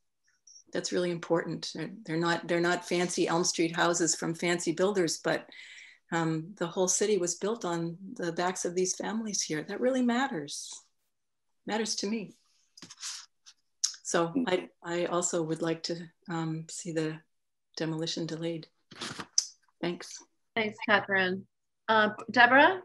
that's really important. They're, not they're not fancy Elm Street houses from fancy builders, but um, the whole city was built on the backs of these families here. That really matters. Matters to me. So I, I also would like to um, see the demolition delayed. Thanks. Thanks, Catherine. Uh, Deborah?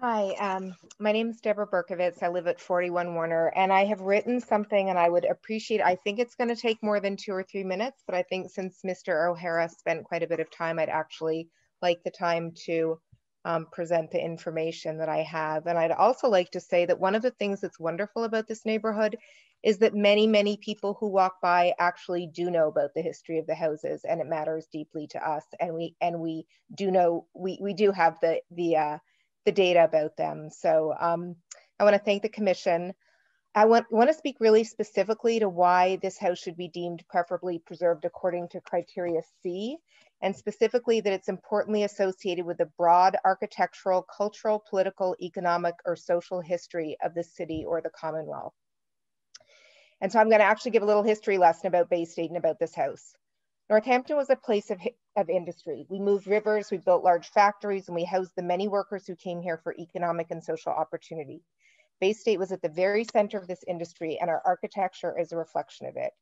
Hi, um, my name is Deborah Berkovitz. I live at 41 Warner, and I have written something, and I would appreciate. I think it's going to take more than two or three minutes, but I think since Mr. O'Hara spent quite a bit of time, I'd actually like the time to um, present the information that I have. And I'd also like to say that one of the things that's wonderful about this neighborhood is that many, many people who walk by actually do know about the history of the houses and it matters deeply to us. And we and we do know, we, we do have the, the, uh, the data about them. So um, I wanna thank the commission. I want, want to speak really specifically to why this house should be deemed preferably preserved according to criteria C, and specifically that it's importantly associated with the broad architectural, cultural, political, economic, or social history of the city or the Commonwealth. And so I'm going to actually give a little history lesson about Bay State and about this house. Northampton was a place of, of industry. We moved rivers, we built large factories, and we housed the many workers who came here for economic and social opportunity. Bay State was at the very center of this industry and our architecture is a reflection of it.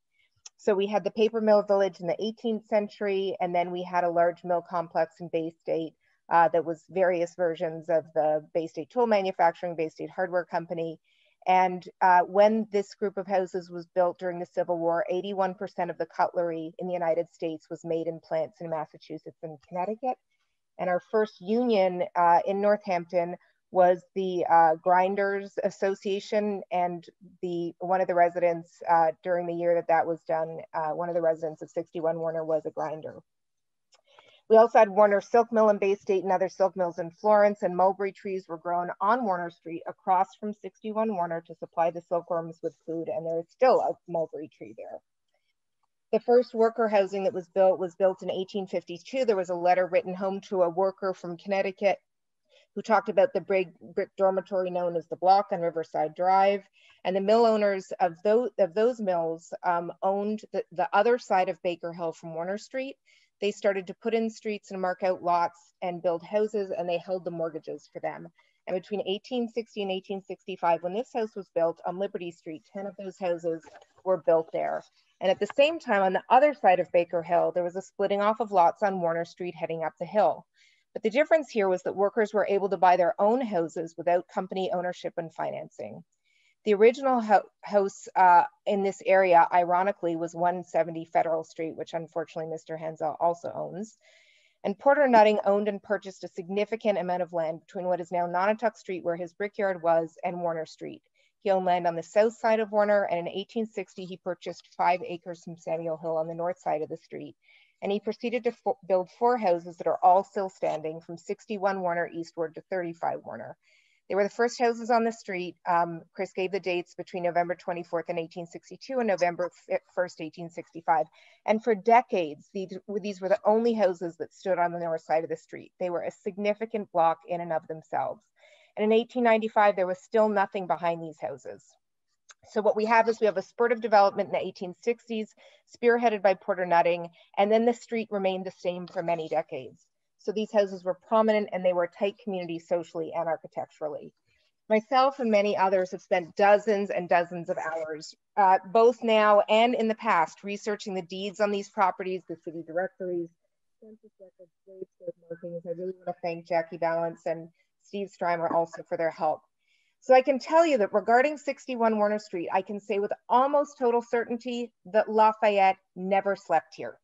So we had the paper mill village in the 18th century, and then we had a large mill complex in Bay State uh, that was various versions of the Bay State Tool Manufacturing, Bay State Hardware Company. And uh, when this group of houses was built during the Civil War, 81% of the cutlery in the United States was made in plants in Massachusetts and Connecticut. And our first union uh, in Northampton was the uh, Grinders Association and the one of the residents uh, during the year that that was done, uh, one of the residents of 61 Warner was a grinder. We also had Warner Silk Mill in Bay State and other silk mills in Florence and mulberry trees were grown on Warner Street across from 61 Warner to supply the silkworms with food and there is still a mulberry tree there. The first worker housing that was built was built in 1852. There was a letter written home to a worker from Connecticut who talked about the brick, brick dormitory known as the Block on Riverside Drive. And the mill owners of those, of those mills um, owned the, the other side of Baker Hill from Warner Street. They started to put in streets and mark out lots and build houses, and they held the mortgages for them. And between 1860 and 1865, when this house was built on Liberty Street, 10 of those houses were built there. And at the same time, on the other side of Baker Hill, there was a splitting off of lots on Warner Street heading up the hill. But the difference here was that workers were able to buy their own houses without company ownership and financing. The original ho house uh, in this area, ironically, was 170 Federal Street, which unfortunately Mr. Henza also owns. And Porter Nutting owned and purchased a significant amount of land between what is now Nonotuck Street, where his brickyard was, and Warner Street. He owned land on the south side of Warner, and in 1860, he purchased five acres from Samuel Hill on the north side of the street and he proceeded to build four houses that are all still standing from 61 Warner eastward to 35 Warner. They were the first houses on the street. Um, Chris gave the dates between November 24th and 1862 and November 1st, 1865. And for decades, these, these were the only houses that stood on the north side of the street. They were a significant block in and of themselves. And in 1895, there was still nothing behind these houses. So what we have is we have a spurt of development in the 1860s, spearheaded by Porter Nutting, and then the street remained the same for many decades. So these houses were prominent and they were tight community socially and architecturally. Myself and many others have spent dozens and dozens of hours, uh, both now and in the past, researching the deeds on these properties, the city directories, census records, markings. I really want to thank Jackie Balance and Steve Strimer also for their help. So I can tell you that regarding 61 Warner Street, I can say with almost total certainty that Lafayette never slept here.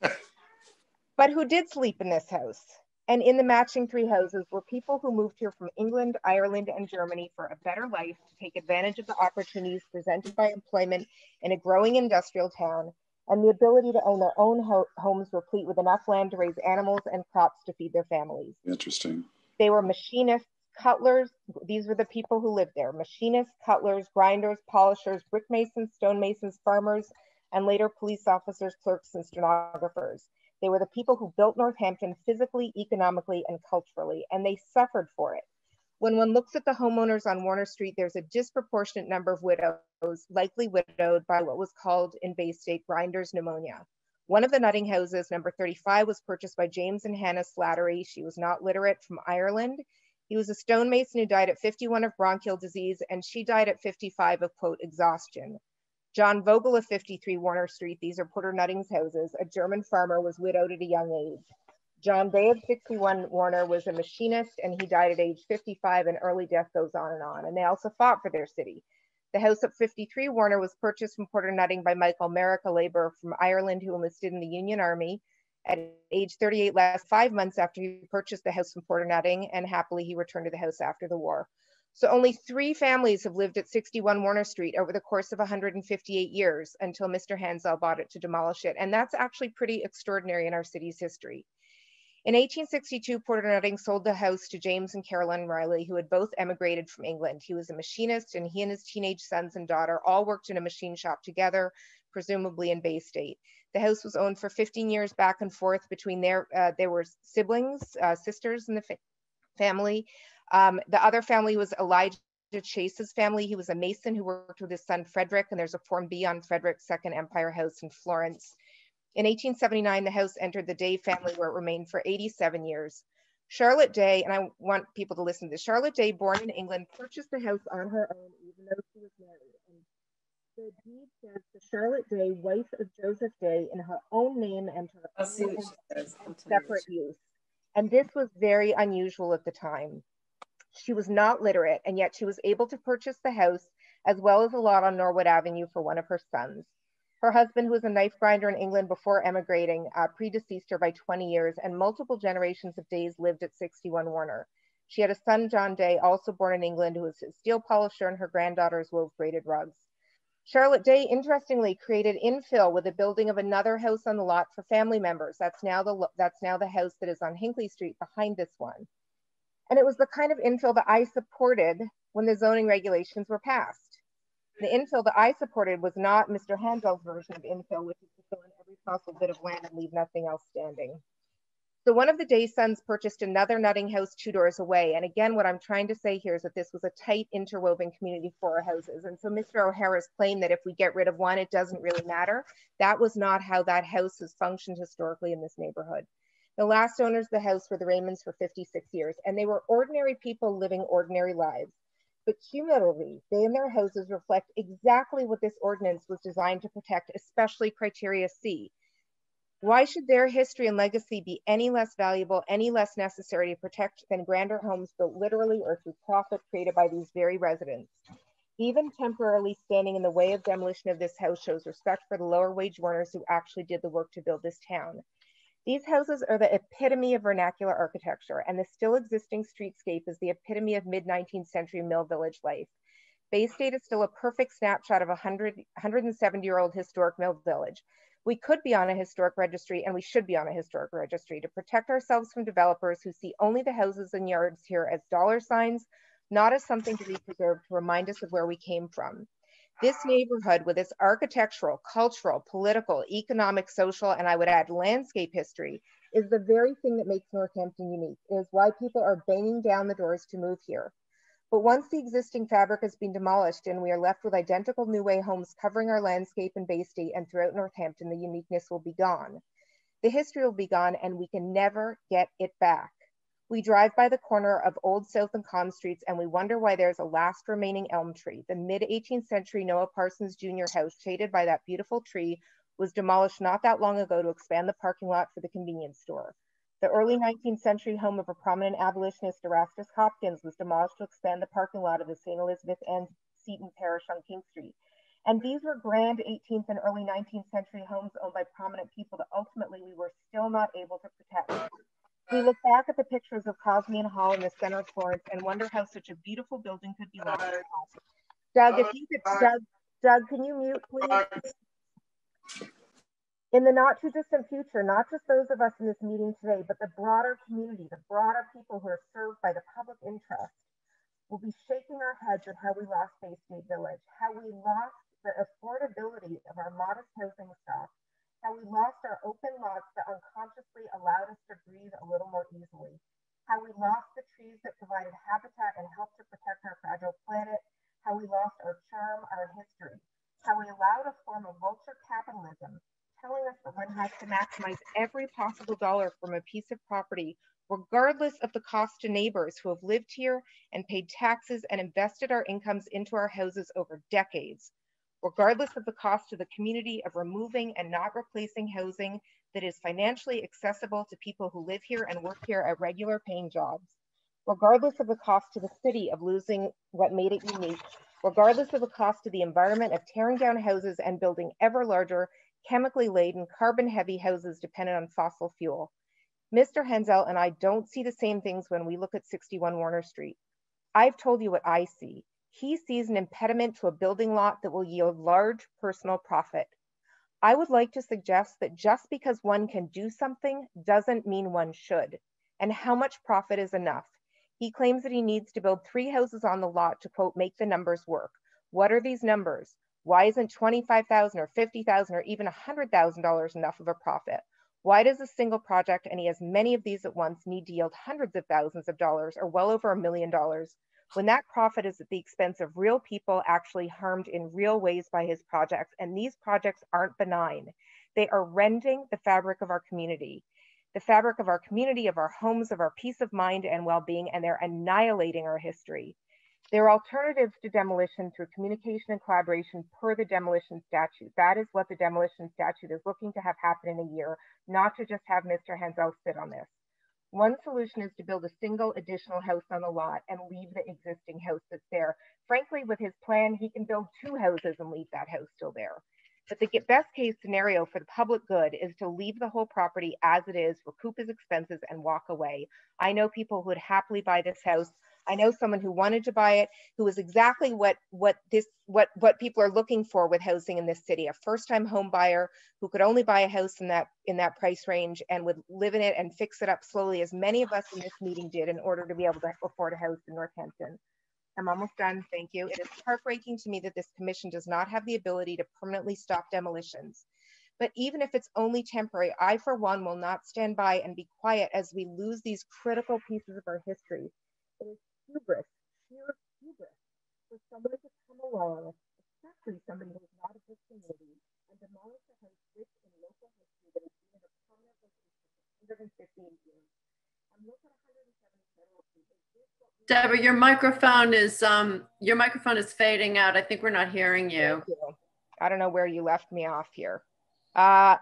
but who did sleep in this house? And in the matching three houses were people who moved here from England, Ireland, and Germany for a better life to take advantage of the opportunities presented by employment in a growing industrial town and the ability to own their own ho homes replete with enough land to raise animals and crops to feed their families. Interesting. They were machinists, cutlers, these were the people who lived there, machinists, cutlers, grinders, polishers, brick masons, stonemasons, farmers, and later police officers, clerks, and stenographers. They were the people who built Northampton physically, economically, and culturally, and they suffered for it. When one looks at the homeowners on Warner Street, there's a disproportionate number of widows, likely widowed by what was called in Bay State grinders pneumonia. One of the nutting houses, number 35, was purchased by James and Hannah Slattery. She was not literate from Ireland. He was a stonemason who died at 51 of bronchial disease, and she died at 55 of, quote, exhaustion. John Vogel of 53 Warner Street, these are Porter Nutting's houses, a German farmer, was widowed at a young age. John Bay of 61 Warner was a machinist, and he died at age 55, and early death goes on and on. And they also fought for their city. The house at 53 Warner was purchased from Porter Nutting by Michael Merrick, a laborer from Ireland who enlisted in the Union Army. At age 38, last five months after he purchased the house from Porter Nutting, and happily he returned to the house after the war. So only three families have lived at 61 Warner Street over the course of 158 years until Mr. Hansel bought it to demolish it. And that's actually pretty extraordinary in our city's history. In 1862, Porter Nutting sold the house to James and Carolyn Riley, who had both emigrated from England. He was a machinist, and he and his teenage sons and daughter all worked in a machine shop together, presumably in Bay State. The house was owned for 15 years back and forth between their, uh, there were siblings, uh, sisters in the fa family. Um, the other family was Elijah Chase's family. He was a mason who worked with his son Frederick, and there's a Form B on Frederick's Second Empire House in Florence. In 1879, the house entered the Day family where it remained for 87 years. Charlotte Day, and I want people to listen to this, Charlotte Day, born in England, purchased the house on her own even though she was married. And the deed says to Charlotte Day, wife of Joseph Day, in her own name and her separate use. And this was very unusual at the time. She was not literate, and yet she was able to purchase the house as well as a lot on Norwood Avenue for one of her sons. Her husband, who was a knife grinder in England before emigrating, uh, predeceased her by 20 years, and multiple generations of Days lived at 61 Warner. She had a son, John Day, also born in England, who was a steel polisher, and her granddaughters wove braided rugs. Charlotte Day, interestingly, created infill with the building of another house on the lot for family members. That's now the that's now the house that is on Hinckley Street behind this one. And it was the kind of infill that I supported when the zoning regulations were passed. The infill that I supported was not Mr. Handel's version of infill, which is to fill in every possible bit of land and leave nothing else standing. So one of the Day sons purchased another nutting house two doors away. And again, what I'm trying to say here is that this was a tight interwoven community for houses. And so Mr. O'Hara's claim that if we get rid of one, it doesn't really matter. That was not how that house has functioned historically in this neighborhood. The last owners of the house were the Raymonds for 56 years, and they were ordinary people living ordinary lives. But cumulatively, they and their houses reflect exactly what this ordinance was designed to protect, especially criteria C, why should their history and legacy be any less valuable, any less necessary to protect than grander homes built literally or through profit created by these very residents? Even temporarily standing in the way of demolition of this house shows respect for the lower wage earners who actually did the work to build this town. These houses are the epitome of vernacular architecture, and the still existing streetscape is the epitome of mid 19th century mill village life. Bay State is still a perfect snapshot of a 100, 170 year old historic mill village we could be on a historic registry and we should be on a historic registry to protect ourselves from developers who see only the houses and yards here as dollar signs, not as something to be preserved to remind us of where we came from. This neighborhood with its architectural, cultural, political, economic, social, and I would add landscape history is the very thing that makes Northampton unique. It is why people are banging down the doors to move here. But once the existing fabric has been demolished and we are left with identical New Way homes covering our landscape in Bay State and throughout Northampton, the uniqueness will be gone. The history will be gone and we can never get it back. We drive by the corner of Old South and Conz Streets and we wonder why there's a last remaining elm tree. The mid 18th century Noah Parsons Jr. house, shaded by that beautiful tree, was demolished not that long ago to expand the parking lot for the convenience store. The early 19th century home of a prominent abolitionist, Erastus Hopkins, was demolished to expand the parking lot of the St. Elizabeth Ann Seton Parish on King Street. And these were grand 18th and early 19th century homes owned by prominent people that ultimately we were still not able to protect. We look back at the pictures of Cosmian Hall in the center of Florence and wonder how such a beautiful building could be left. Doug, if you could, Doug, Doug, can you mute, please? In the not too distant future, not just those of us in this meeting today, but the broader community, the broader people who are served by the public interest, will be shaking our heads at how we lost Bay State Village, how we lost the affordability of our modest housing stock, how we lost our open lots that unconsciously allowed us to breathe a little more easily, how we lost the trees that provided habitat and helped to protect our fragile planet, how we lost our charm, our history, how we allowed a form of vulture capitalism telling us that one has to maximize every possible dollar from a piece of property, regardless of the cost to neighbors who have lived here and paid taxes and invested our incomes into our houses over decades, regardless of the cost to the community of removing and not replacing housing that is financially accessible to people who live here and work here at regular paying jobs, regardless of the cost to the city of losing what made it unique, regardless of the cost to the environment of tearing down houses and building ever larger chemically laden, carbon heavy houses dependent on fossil fuel. Mr. Hensel and I don't see the same things when we look at 61 Warner Street. I've told you what I see. He sees an impediment to a building lot that will yield large personal profit. I would like to suggest that just because one can do something doesn't mean one should. And how much profit is enough? He claims that he needs to build three houses on the lot to quote, make the numbers work. What are these numbers? Why isn't 25,000 or 50,000 or even $100,000 enough of a profit? Why does a single project, and he has many of these at once, need to yield hundreds of thousands of dollars or well over a million dollars when that profit is at the expense of real people actually harmed in real ways by his projects? And these projects aren't benign. They are rending the fabric of our community, the fabric of our community, of our homes, of our peace of mind and well being, and they're annihilating our history. There are alternatives to demolition through communication and collaboration per the demolition statute. That is what the demolition statute is looking to have happen in a year, not to just have Mr. Hensel sit on this. One solution is to build a single additional house on the lot and leave the existing house that's there. Frankly, with his plan, he can build two houses and leave that house still there. But the best case scenario for the public good is to leave the whole property as it is, recoup his expenses, and walk away. I know people who would happily buy this house I know someone who wanted to buy it, who was exactly what what this what what people are looking for with housing in this city. A first-time home buyer who could only buy a house in that in that price range and would live in it and fix it up slowly, as many of us in this meeting did, in order to be able to afford a house in Northampton. I'm almost done. Thank you. It is heartbreaking to me that this commission does not have the ability to permanently stop demolitions. But even if it's only temporary, I, for one, will not stand by and be quiet as we lose these critical pieces of our history. It is hubris, sheer hubris, for somebody to come along, especially somebody who's not of this community, and demolish a house rich in local history that has been in a permanent location for 115 years. And look at 170 federal people. Deborah, your microphone is um your microphone is fading out. I think we're not hearing you. you. I don't know where you left me off here. Uh,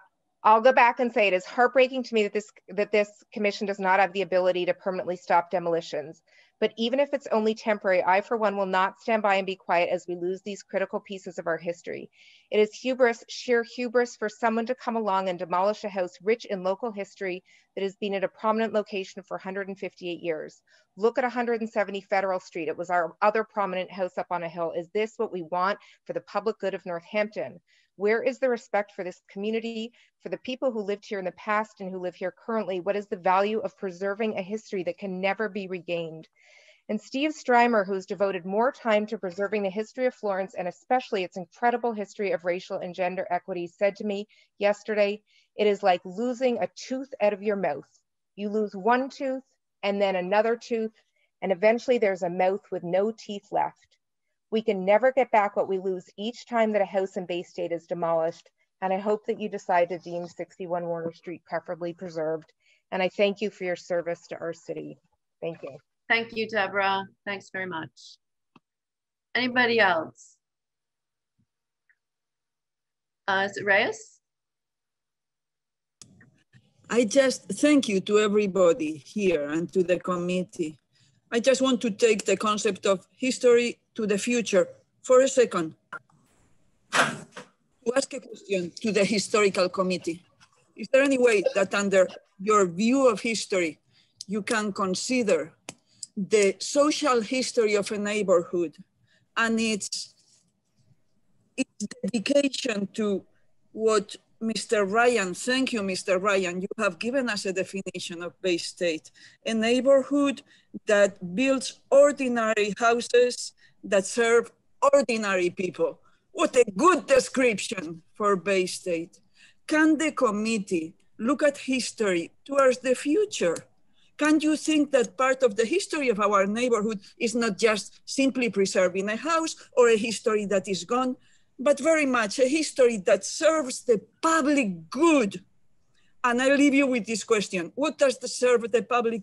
I'll go back and say it is heartbreaking to me that this that this commission does not have the ability to permanently stop demolitions. But even if it's only temporary, I, for one, will not stand by and be quiet as we lose these critical pieces of our history. It is hubris, sheer hubris, for someone to come along and demolish a house rich in local history that has been at a prominent location for 158 years. Look at 170 Federal Street. It was our other prominent house up on a hill. Is this what we want for the public good of Northampton? Where is the respect for this community, for the people who lived here in the past and who live here currently? What is the value of preserving a history that can never be regained? And Steve Strimer, who's devoted more time to preserving the history of Florence and especially its incredible history of racial and gender equity, said to me yesterday, it is like losing a tooth out of your mouth. You lose one tooth and then another tooth, and eventually there's a mouth with no teeth left. We can never get back what we lose each time that a house in Bay State is demolished. And I hope that you decide to deem 61 Warner Street preferably preserved. And I thank you for your service to our city. Thank you. Thank you, Deborah. Thanks very much. Anybody else? Uh, is it Reyes? I just thank you to everybody here and to the committee. I just want to take the concept of history to the future for a second to ask a question to the historical committee. Is there any way that under your view of history, you can consider the social history of a neighborhood and its, its dedication to what Mr. Ryan, thank you, Mr. Ryan. You have given us a definition of Bay State, a neighborhood that builds ordinary houses that serve ordinary people. What a good description for Bay State. Can the committee look at history towards the future? Can you think that part of the history of our neighborhood is not just simply preserving a house or a history that is gone, but very much a history that serves the public good? And I leave you with this question What does the serve the public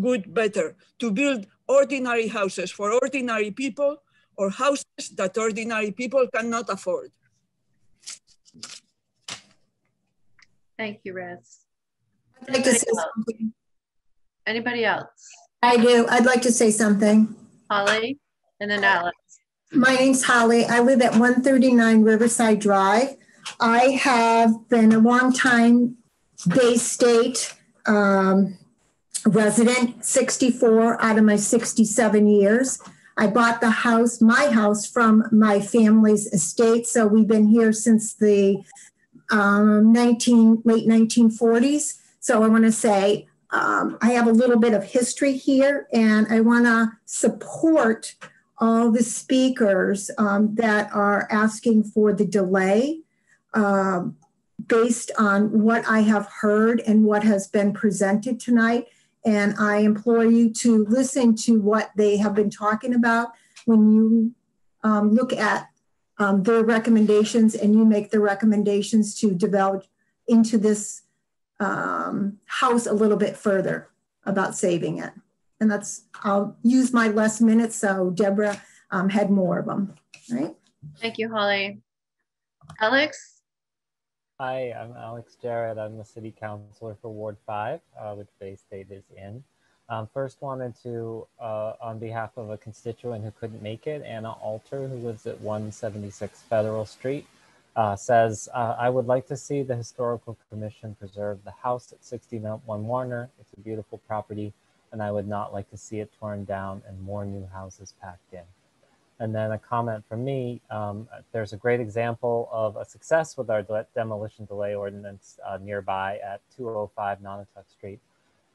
good better? To build ordinary houses for ordinary people or houses that ordinary people cannot afford? Thank you, Rez. I'd like to say something. Anybody else? I do. I'd like to say something. Holly and then Alex. My name's Holly. I live at 139 Riverside Drive. I have been a longtime Bay State um, resident, 64 out of my 67 years. I bought the house, my house, from my family's estate. So we've been here since the um, 19, late 1940s. So I want to say um, I have a little bit of history here, and I want to support all the speakers um, that are asking for the delay um, based on what I have heard and what has been presented tonight. And I implore you to listen to what they have been talking about when you um, look at um, their recommendations and you make the recommendations to develop into this um, house a little bit further about saving it. And that's, I'll use my less minutes so Deborah um, had more of them, right? Thank you, Holly. Alex? Hi, I'm Alex Jarrett. I'm the city councilor for Ward 5, uh, which Bay State is in. Um, first wanted to, uh, on behalf of a constituent who couldn't make it, Anna Alter, who lives at 176 Federal Street, uh, says, uh, I would like to see the Historical Commission preserve the house at 61 Warner. It's a beautiful property, and I would not like to see it torn down and more new houses packed in. And then a comment from me, um, there's a great example of a success with our de demolition delay ordinance uh, nearby at 205 Nonotuck Street.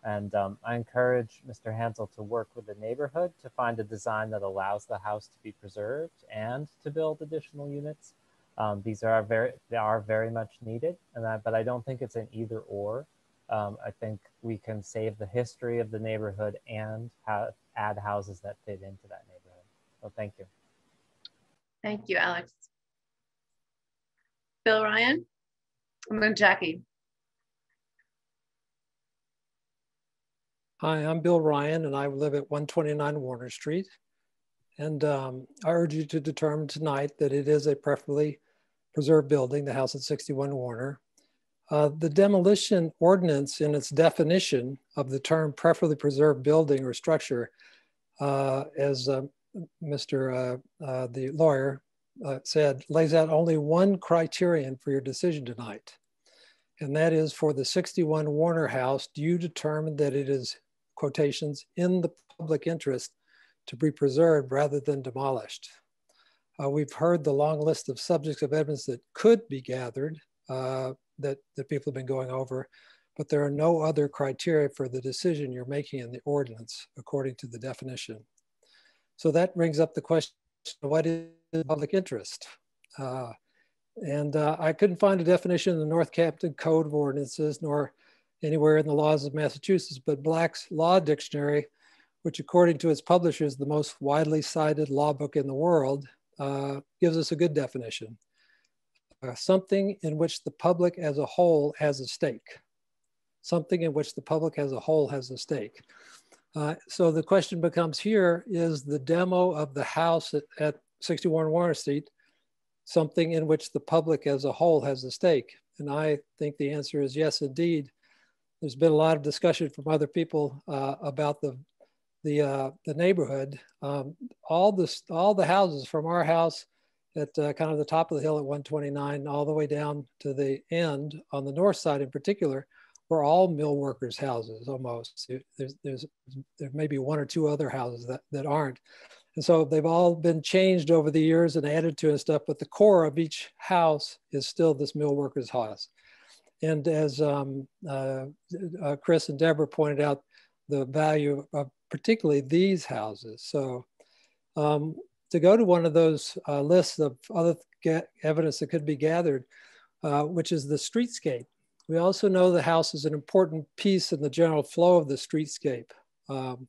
And um, I encourage Mr. Hansel to work with the neighborhood to find a design that allows the house to be preserved and to build additional units. Um, these are very, they are very much needed, and I, but I don't think it's an either or. Um, I think we can save the history of the neighborhood and add houses that fit into that neighborhood. So thank you. Thank you, Alex. Bill Ryan? I'm going Jackie. Hi, I'm Bill Ryan and I live at 129 Warner Street. And um, I urge you to determine tonight that it is a preferably preserved building, the house at 61 Warner. Uh, the demolition ordinance in its definition of the term preferably preserved building or structure, uh, as uh, Mr. Uh, uh, the lawyer uh, said, lays out only one criterion for your decision tonight. And that is for the 61 Warner House, do you determine that it is, quotations, in the public interest to be preserved rather than demolished? Uh, we've heard the long list of subjects of evidence that could be gathered uh, that, that people have been going over, but there are no other criteria for the decision you're making in the ordinance according to the definition. So that brings up the question, what is public interest? Uh, and uh, I couldn't find a definition in the Northampton Code of Ordinances, nor anywhere in the laws of Massachusetts, but Black's Law Dictionary, which according to its publisher is the most widely cited law book in the world, uh, gives us a good definition. Uh, something in which the public as a whole has a stake. Something in which the public as a whole has a stake. Uh, so the question becomes here, is the demo of the house at, at 61 Warner Street something in which the public as a whole has a stake? And I think the answer is yes, indeed. There's been a lot of discussion from other people uh, about the the uh, the neighborhood. Um, all the all the houses from our house at uh, kind of the top of the hill at 129, all the way down to the end on the north side in particular, were all mill workers' houses almost. There's, there's there may be one or two other houses that, that aren't. And so they've all been changed over the years and added to and stuff, but the core of each house is still this mill workers' house. And as um, uh, uh, Chris and Deborah pointed out, the value of particularly these houses. So um, to go to one of those uh, lists of other evidence that could be gathered, uh, which is the streetscape. We also know the house is an important piece in the general flow of the streetscape um,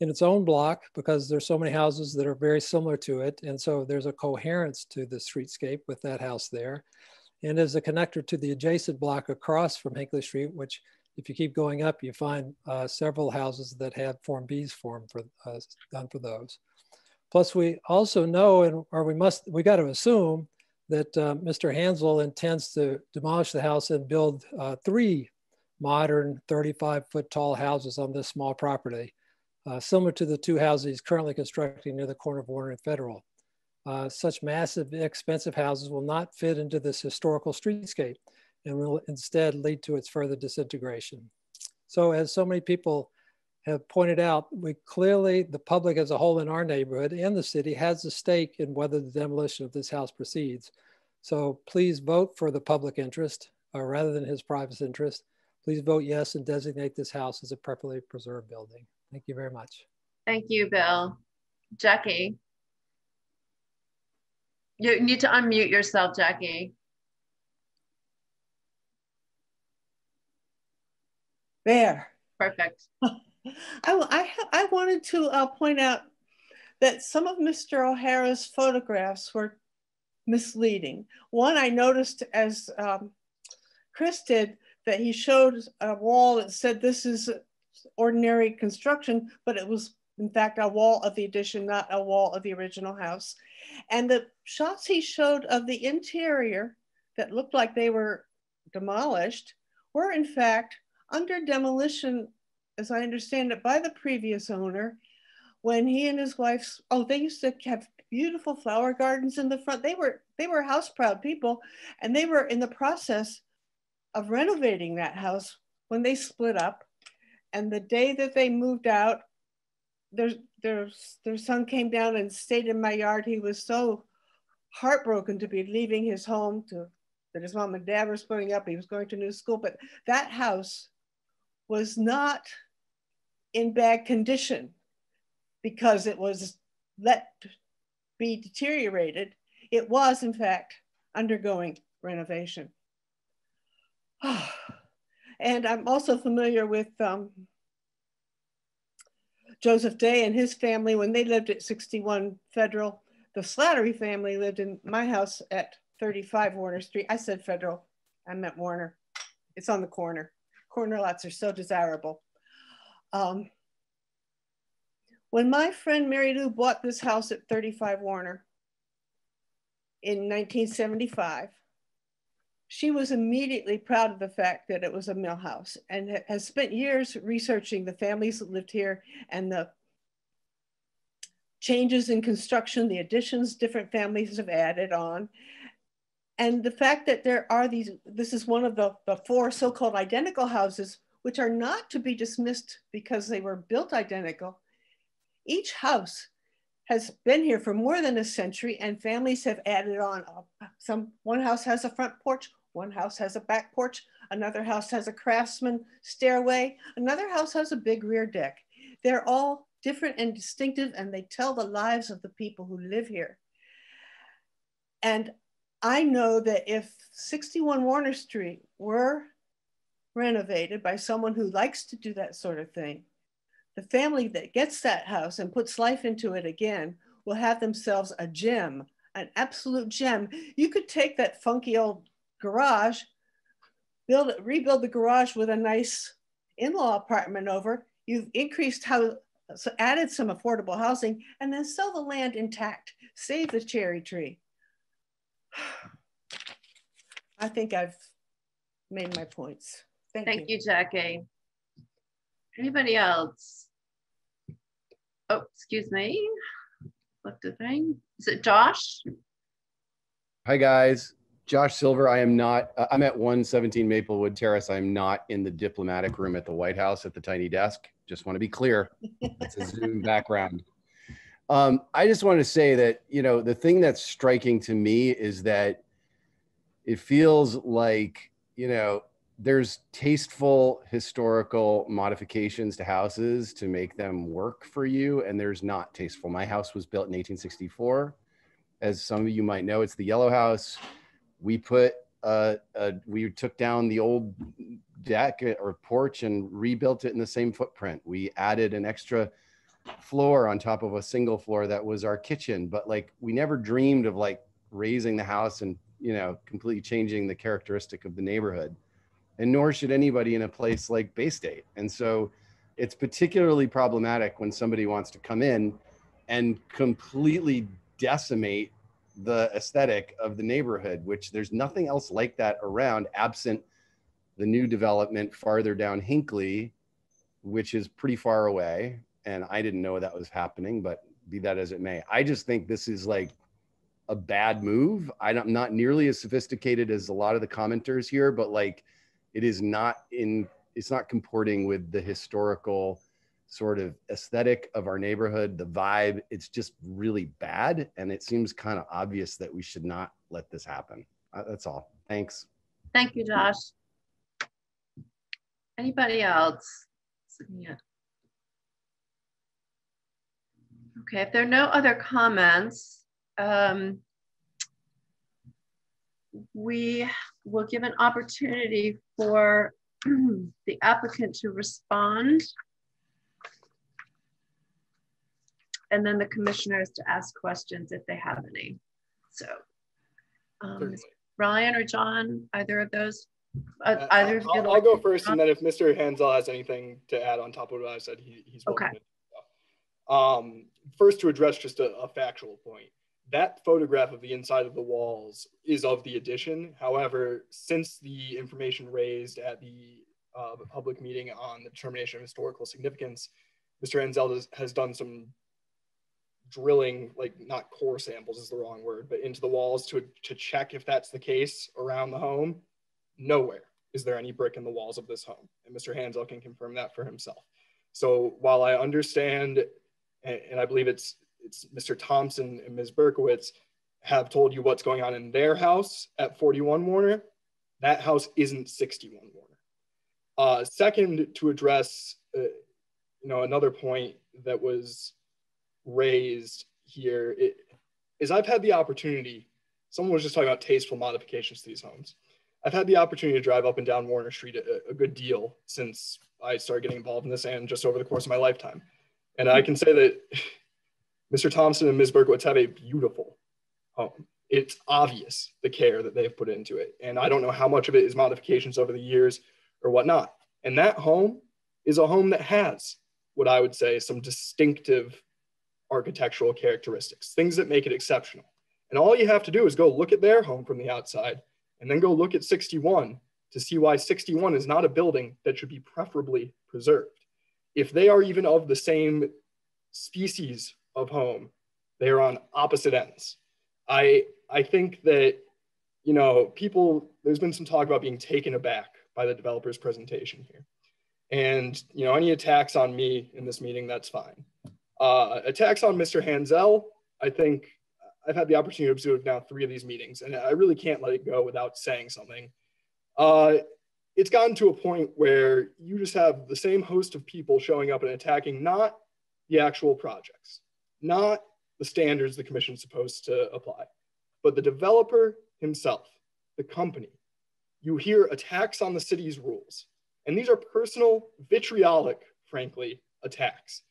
in its own block because there's so many houses that are very similar to it. And so there's a coherence to the streetscape with that house there. And as a connector to the adjacent block across from Hinckley Street, which if you keep going up, you find uh, several houses that have Form Bs form for, uh, done for those. Plus we also know, and or we must, we got to assume that uh, Mr. Hansel intends to demolish the house and build uh, three modern 35 foot tall houses on this small property, uh, similar to the two houses he's currently constructing near the corner of Warner and Federal. Uh, such massive, expensive houses will not fit into this historical streetscape and will instead lead to its further disintegration. So as so many people have pointed out, we clearly, the public as a whole in our neighborhood and the city has a stake in whether the demolition of this house proceeds. So please vote for the public interest uh, rather than his private interest. Please vote yes and designate this house as a properly preserved building. Thank you very much. Thank you, Bill. Jackie. You need to unmute yourself, Jackie. There. Perfect. I, I, I wanted to uh, point out that some of Mr. O'Hara's photographs were misleading. One I noticed as um, Chris did that he showed a wall that said this is ordinary construction, but it was in fact a wall of the addition, not a wall of the original house. And the shots he showed of the interior that looked like they were demolished were in fact under demolition, as I understand it, by the previous owner when he and his wife, oh, they used to have beautiful flower gardens in the front. They were they were house proud people, and they were in the process of renovating that house when they split up. And the day that they moved out, their their their son came down and stayed in my yard. He was so heartbroken to be leaving his home to that his mom and dad were splitting up. He was going to new school, but that house was not in bad condition because it was let be deteriorated. It was, in fact, undergoing renovation. and I'm also familiar with um, Joseph Day and his family when they lived at 61 Federal. The Slattery family lived in my house at 35 Warner Street. I said Federal, I meant Warner. It's on the corner. Corner lots are so desirable. Um, when my friend Mary Lou bought this house at 35 Warner in 1975, she was immediately proud of the fact that it was a mill house and has spent years researching the families that lived here and the changes in construction, the additions different families have added on. And the fact that there are these, this is one of the, the four so-called identical houses, which are not to be dismissed because they were built identical. Each house has been here for more than a century and families have added on. Some, one house has a front porch, one house has a back porch, another house has a craftsman stairway, another house has a big rear deck. They're all different and distinctive and they tell the lives of the people who live here. And I know that if 61 Warner Street were renovated by someone who likes to do that sort of thing, the family that gets that house and puts life into it again will have themselves a gem, an absolute gem. You could take that funky old garage, build rebuild the garage with a nice in-law apartment over. You've increased how, so added some affordable housing, and then sell the land intact. Save the cherry tree. I think I've made my points. Thank, Thank you. you, Jackie. Anybody else? Oh, excuse me. Left a thing. Is it Josh? Hi, guys. Josh Silver. I am not, uh, I'm at 117 Maplewood Terrace. I'm not in the diplomatic room at the White House at the tiny desk. Just want to be clear. It's a Zoom background. Um, I just want to say that, you know, the thing that's striking to me is that it feels like, you know, there's tasteful historical modifications to houses to make them work for you, and there's not tasteful. My house was built in 1864. As some of you might know, it's the yellow house. We put uh, uh, we took down the old deck or porch and rebuilt it in the same footprint. We added an extra floor on top of a single floor that was our kitchen but like we never dreamed of like raising the house and you know completely changing the characteristic of the neighborhood and nor should anybody in a place like bay state and so it's particularly problematic when somebody wants to come in and completely decimate the aesthetic of the neighborhood which there's nothing else like that around absent the new development farther down Hinckley which is pretty far away and I didn't know that was happening, but be that as it may, I just think this is like a bad move. I'm not nearly as sophisticated as a lot of the commenters here, but like it is not in, it's not comporting with the historical sort of aesthetic of our neighborhood, the vibe. It's just really bad. And it seems kind of obvious that we should not let this happen. Uh, that's all. Thanks. Thank you, Josh. Anybody else? Yeah. Okay, if there are no other comments, um, we will give an opportunity for the applicant to respond and then the commissioners to ask questions if they have any. So, um, Ryan or John, either of those, uh, either of I'll, I'll go first, and then if Mr. Hansel has anything to add on top of what I said, he, he's welcome. Okay. Um, first, to address just a, a factual point, that photograph of the inside of the walls is of the addition. However, since the information raised at the uh, public meeting on the determination of historical significance, Mr. Hansel has, has done some drilling, like not core samples is the wrong word, but into the walls to, to check if that's the case around the home. Nowhere is there any brick in the walls of this home. And Mr. Hansel can confirm that for himself. So while I understand, and, and I believe it's, it's Mr. Thompson and Ms. Berkowitz have told you what's going on in their house at 41 Warner, that house isn't 61 Warner. Uh, second, to address, uh, you know, another point that was raised here it, is I've had the opportunity, someone was just talking about tasteful modifications to these homes. I've had the opportunity to drive up and down Warner Street a, a good deal since I started getting involved in this and just over the course of my lifetime. And I can say that Mr. Thompson and Ms. Berkowitz have a beautiful home. It's obvious the care that they've put into it. And I don't know how much of it is modifications over the years or whatnot. And that home is a home that has what I would say some distinctive architectural characteristics, things that make it exceptional. And all you have to do is go look at their home from the outside and then go look at 61 to see why 61 is not a building that should be preferably preserved. If they are even of the same species of home, they are on opposite ends. I, I think that, you know, people, there's been some talk about being taken aback by the developer's presentation here. And, you know, any attacks on me in this meeting, that's fine. Uh, attacks on Mr. Hansel, I think I've had the opportunity to observe now three of these meetings, and I really can't let it go without saying something. Uh, it's gotten to a point where you just have the same host of people showing up and attacking not the actual projects, not the standards the commission is supposed to apply, but the developer himself, the company. You hear attacks on the city's rules, and these are personal, vitriolic, frankly, attacks.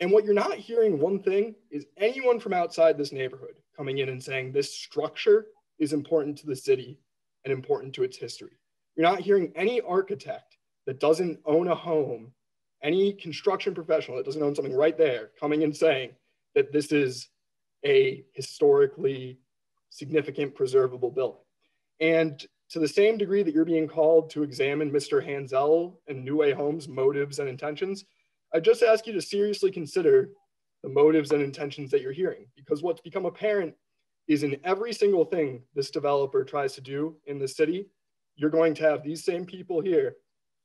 And what you're not hearing, one thing, is anyone from outside this neighborhood coming in and saying this structure is important to the city and important to its history. You're not hearing any architect that doesn't own a home, any construction professional that doesn't own something right there coming and saying that this is a historically significant preservable building. And to the same degree that you're being called to examine Mr. Hansel and New Way Homes' motives and intentions, I just ask you to seriously consider the motives and intentions that you're hearing because what's become apparent is in every single thing this developer tries to do in the city, you're going to have these same people here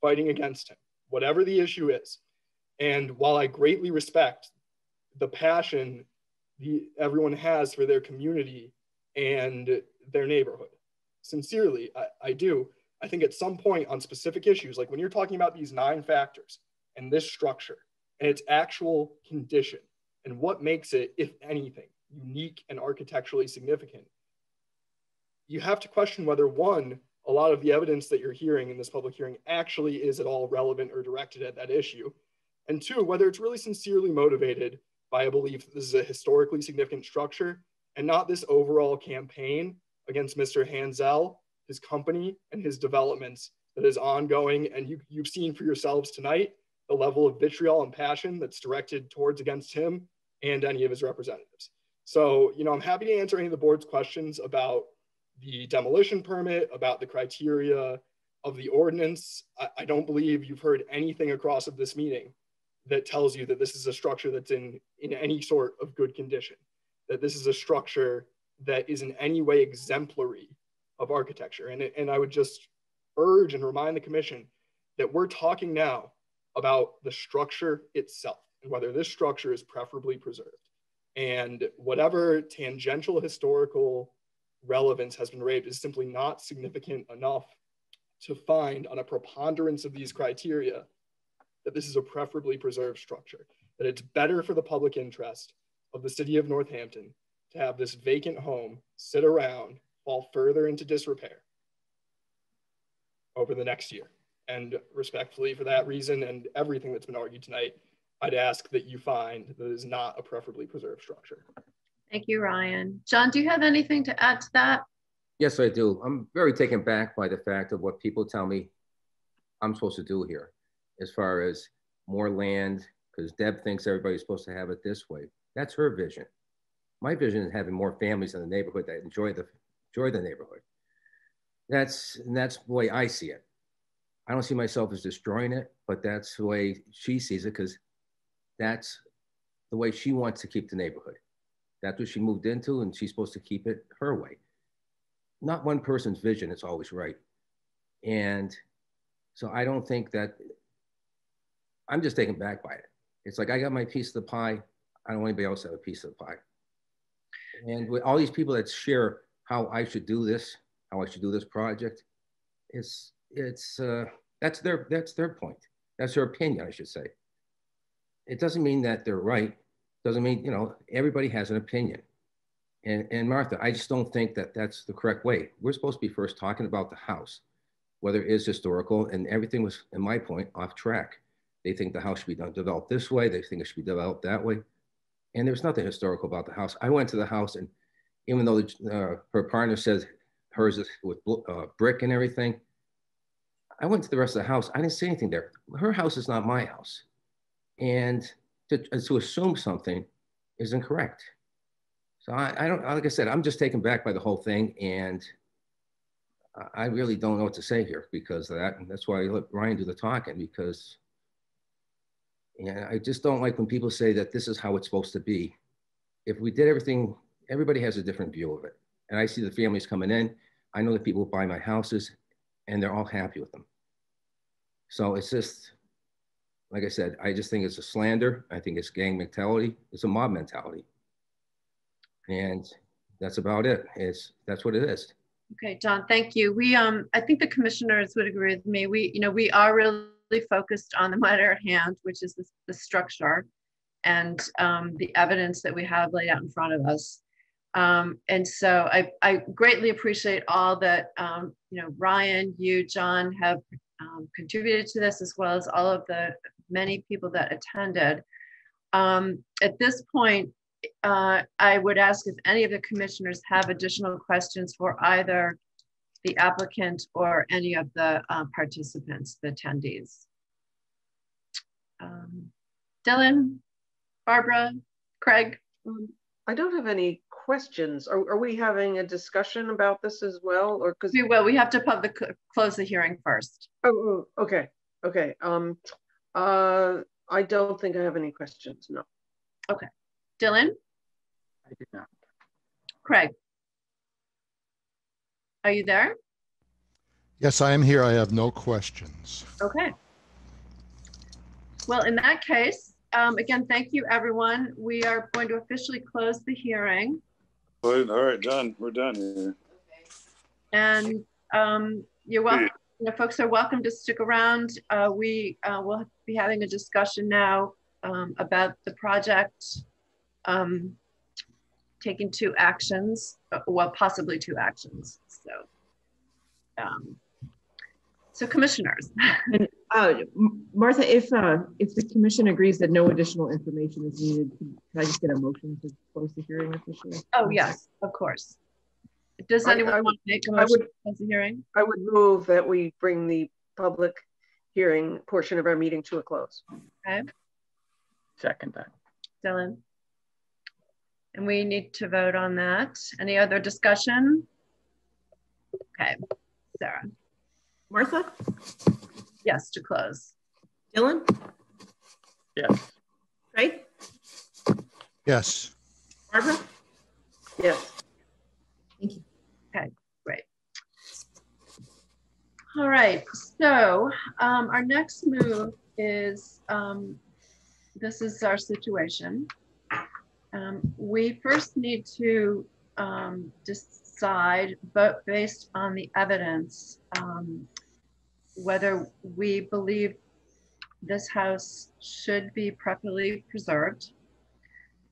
fighting against him, whatever the issue is. And while I greatly respect the passion the, everyone has for their community and their neighborhood, sincerely, I, I do. I think at some point on specific issues, like when you're talking about these nine factors, and this structure and its actual condition and what makes it, if anything, unique and architecturally significant, you have to question whether one, a lot of the evidence that you're hearing in this public hearing actually is at all relevant or directed at that issue. And two, whether it's really sincerely motivated by a belief that this is a historically significant structure and not this overall campaign against Mr. Hansel, his company, and his developments that is ongoing. And you, you've seen for yourselves tonight the level of vitriol and passion that's directed towards against him and any of his representatives. So, you know, I'm happy to answer any of the board's questions about the demolition permit, about the criteria of the ordinance. I, I don't believe you've heard anything across of this meeting that tells you that this is a structure that's in, in any sort of good condition, that this is a structure that is in any way exemplary of architecture. And, and I would just urge and remind the commission that we're talking now about the structure itself and whether this structure is preferably preserved. And whatever tangential historical relevance has been raised is simply not significant enough to find on a preponderance of these criteria that this is a preferably preserved structure, that it's better for the public interest of the city of Northampton to have this vacant home sit around, fall further into disrepair over the next year. And respectfully, for that reason and everything that's been argued tonight, I'd ask that you find that it is not a preferably preserved structure. Thank you, Ryan. John, do you have anything to add to that? Yes, I do. I'm very taken back by the fact of what people tell me I'm supposed to do here as far as more land, because Deb thinks everybody's supposed to have it this way. That's her vision. My vision is having more families in the neighborhood that enjoy the enjoy the neighborhood. That's and that's the way I see it. I don't see myself as destroying it, but that's the way she sees it because that's the way she wants to keep the neighborhood. That's what she moved into, and she's supposed to keep it her way. Not one person's vision is always right. And so I don't think that I'm just taken back by it. It's like I got my piece of the pie. I don't want anybody else to have a piece of the pie. And with all these people that share how I should do this, how I should do this project, it's it's uh, that's their that's their point. That's their opinion, I should say. It doesn't mean that they're right. Doesn't mean you know everybody has an opinion. And and Martha, I just don't think that that's the correct way. We're supposed to be first talking about the house, whether it is historical, and everything was, in my point, off track. They think the house should be done, developed this way. They think it should be developed that way. And there's nothing historical about the house. I went to the house, and even though the, uh, her partner says hers is with uh, brick and everything, I went to the rest of the house. I didn't see anything there. Her house is not my house. And to, to assume something is incorrect. So I, I, don't, like I said, I'm just taken back by the whole thing. And I really don't know what to say here because of that. And that's why I let Ryan do the talking because and I just don't like when people say that this is how it's supposed to be. If we did everything, everybody has a different view of it. And I see the families coming in. I know the people who buy my houses and they're all happy with them. So it's just, like I said, I just think it's a slander. I think it's gang mentality. It's a mob mentality. And that's about it. It's, that's what it is. Okay, John, thank you. We, um, I think the commissioners would agree with me. We, you know, we are really focused on the matter at hand, which is the, the structure and um, the evidence that we have laid out in front of us. Um, and so I, I, greatly appreciate all that, um, you know, Ryan, you, John have um, contributed to this, as well as all of the many people that attended. Um, at this point, uh, I would ask if any of the commissioners have additional questions for either the applicant or any of the uh, participants, the attendees. Um, Dylan, Barbara, Craig? Um, I don't have any questions. Are, are, we having a discussion about this as well? Or because we will, we have to public, close the hearing first. Oh, oh, okay. Okay. Um, uh, I don't think I have any questions. No. Okay. Dylan? I did not. Craig? Are you there? Yes, I am here. I have no questions. Okay. Well, in that case, um, again, thank you, everyone. We are going to officially close the hearing. All right, all right done. We're done here. And um, you're welcome. You know, folks are welcome to stick around. Uh, we uh, will be having a discussion now um, about the project, um, taking two actions, uh, well, possibly two actions. So, um, so commissioners. and uh, Martha, if uh, if the commission agrees that no additional information is needed, can I just get a motion to close the hearing officially? Oh yes, of course. Does anyone I, I, want to make a motion would, to close the hearing? I would move that we bring the public hearing portion of our meeting to a close. Okay. Second that. Dylan. And we need to vote on that. Any other discussion? Okay, Sarah. Martha? Yes, to close. Dylan? Yes. Right? Yes. Barbara? Yes. Thank you. Okay, great. All right, so um, our next move is, um, this is our situation. Um, we first need to um, just decide, but based on the evidence, um, whether we believe this house should be properly preserved.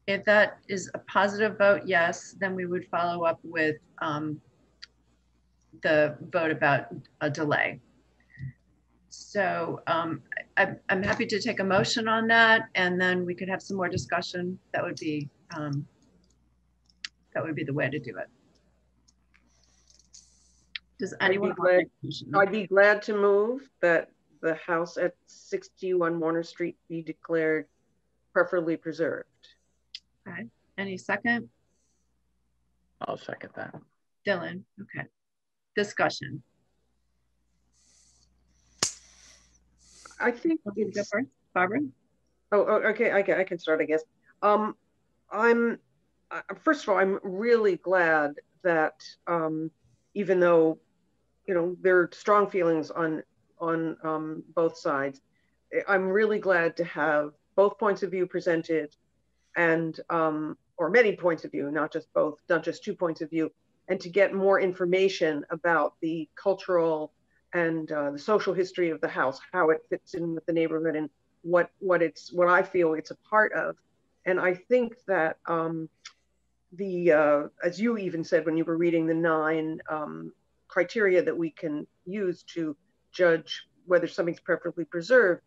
If that is a positive vote, yes, then we would follow up with um, the vote about a delay. So um, I, I'm happy to take a motion on that, and then we could have some more discussion. That would be um, that would be the way to do it. Does I'd be anyone? want glad- make a motion? I'd be glad to move that the house at 61 Warner Street be declared preferably preserved. Okay, any second? I'll second that. Dylan, okay. Discussion. I think Want go it's, first? Barbara? oh, oh, okay, I can, I can start, I guess. Um, I'm, uh, first of all, I'm really glad that, um, even though, you know, there are strong feelings on, on, um, both sides, I'm really glad to have both points of view presented and, um, or many points of view, not just both, not just two points of view, and to get more information about the cultural and uh, the social history of the house, how it fits in with the neighborhood, and what what it's what I feel it's a part of. And I think that um, the uh, as you even said when you were reading the nine um, criteria that we can use to judge whether something's perfectly preserved,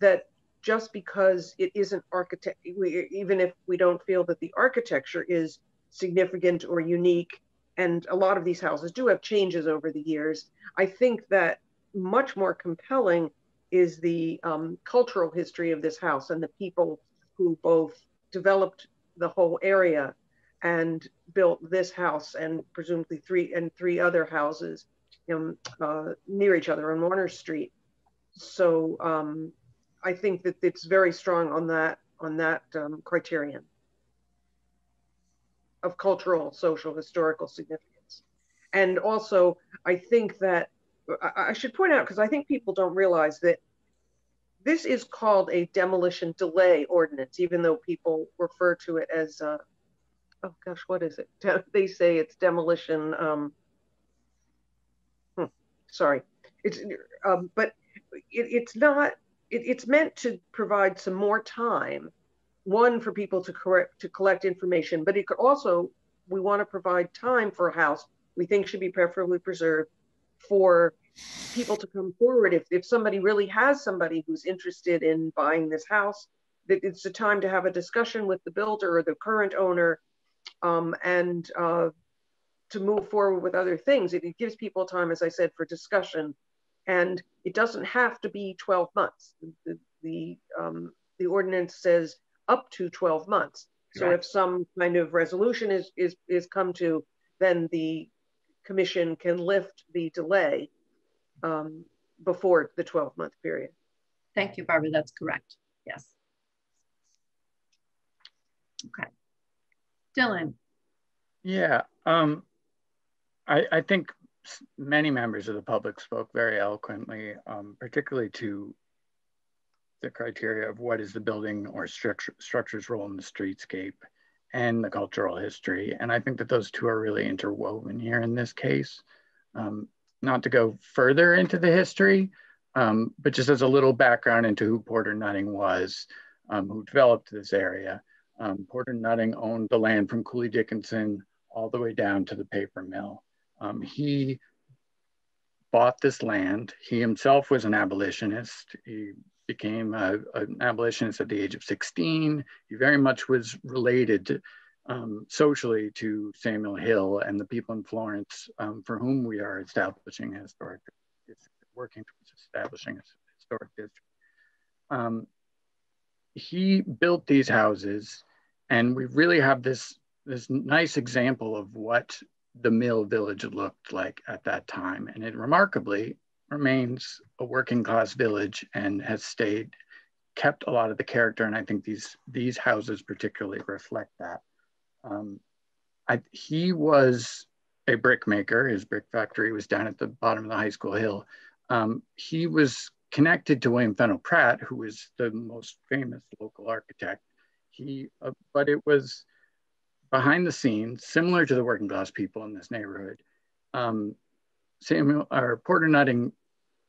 that just because it isn't architect, we, even if we don't feel that the architecture is significant or unique, and a lot of these houses do have changes over the years, I think that much more compelling is the um, cultural history of this house and the people who both developed the whole area and built this house and presumably three and three other houses uh, near each other on Warner Street. So um, I think that it's very strong on that on that um, criterion of cultural, social, historical significance. And also, I think that I, I should point out because I think people don't realize that this is called a demolition delay ordinance, even though people refer to it as, uh, oh gosh, what is it? They say it's demolition. Um, hmm, sorry, it's um, but it, it's not. It, it's meant to provide some more time, one for people to correct to collect information, but it could also we want to provide time for a house we think should be preferably preserved for people to come forward if, if somebody really has somebody who's interested in buying this house that it's a time to have a discussion with the builder or the current owner um, and uh, to move forward with other things it, it, gives people time as i said for discussion and it doesn't have to be 12 months the, the, um, the ordinance says up to 12 months so Right. if some kind of resolution is, is, is come to, then the commission can lift the delay um, before the 12 month period. Thank you, Barbara. That's correct. Yes. Okay. Dylan, Yeah, um, I, I think many members of the public spoke very eloquently, um, particularly to the criteria of what is the building or structure, structure's role in the streetscape and the cultural history. And I think that those two are really interwoven here in this case. Um, not to go further into the history, um, but just as a little background into who Porter Nutting was, um, who developed this area. Um, Porter Nutting owned the land from Cooley Dickinson all the way down to the paper mill. Um, he bought this land. He himself was an abolitionist. He became a, an abolitionist at the age of 16. He very much was related um, socially to Samuel Hill and the people in Florence um, for whom we are establishing a historic, working towards establishing a historic district. Um, he built these houses and we really have this this nice example of what the mill village looked like at that time and it remarkably remains a working class village and has stayed kept a lot of the character and i think these these houses particularly reflect that um, I, he was a brickmaker. his brick factory was down at the bottom of the high school hill Um, he was connected to William Fenno Pratt, who is the most famous local architect. He, uh, but it was behind the scenes, similar to the working class people in this neighborhood. Um, Samuel or Porter Nutting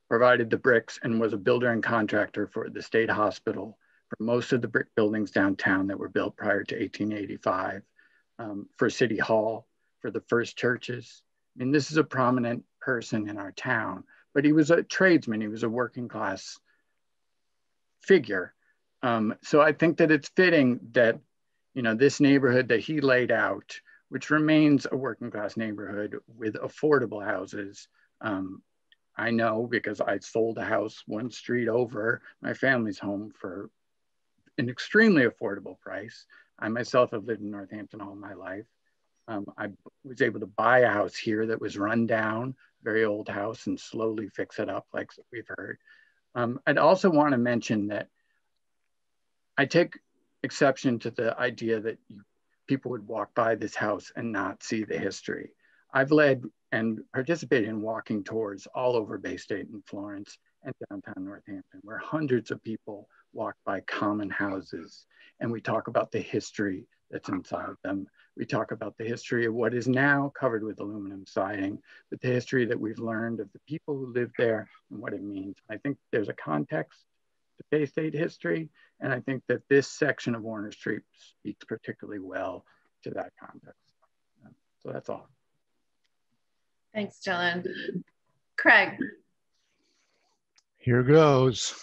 provided the bricks and was a builder and contractor for the state hospital for most of the brick buildings downtown that were built prior to 1885, um, for City Hall, for the first churches. I mean, this is a prominent person in our town, but he was a tradesman, he was a working class figure. Um, so I think that it's fitting that, you know, this neighborhood that he laid out, which remains a working class neighborhood with affordable houses, um, I know because I sold a house one street over my family's home for an extremely affordable price. I myself have lived in Northampton all my life. Um, I was able to buy a house here that was run down, very old house, and slowly fix it up, like we've heard. Um, I'd also want to mention that I take exception to the idea that you, people would walk by this house and not see the history. I've led and participated in walking tours all over Bay State and Florence and downtown Northampton, where hundreds of people walk by common houses and we talk about the history that's inside of them. We talk about the history of what is now covered with aluminum siding, but the history that we've learned of the people who lived there and what it means. I think there's a context to Bay State history, and I think that this section of Warner Street speaks particularly well to that context. So that's all. Thanks, Dylan. Craig. Here goes.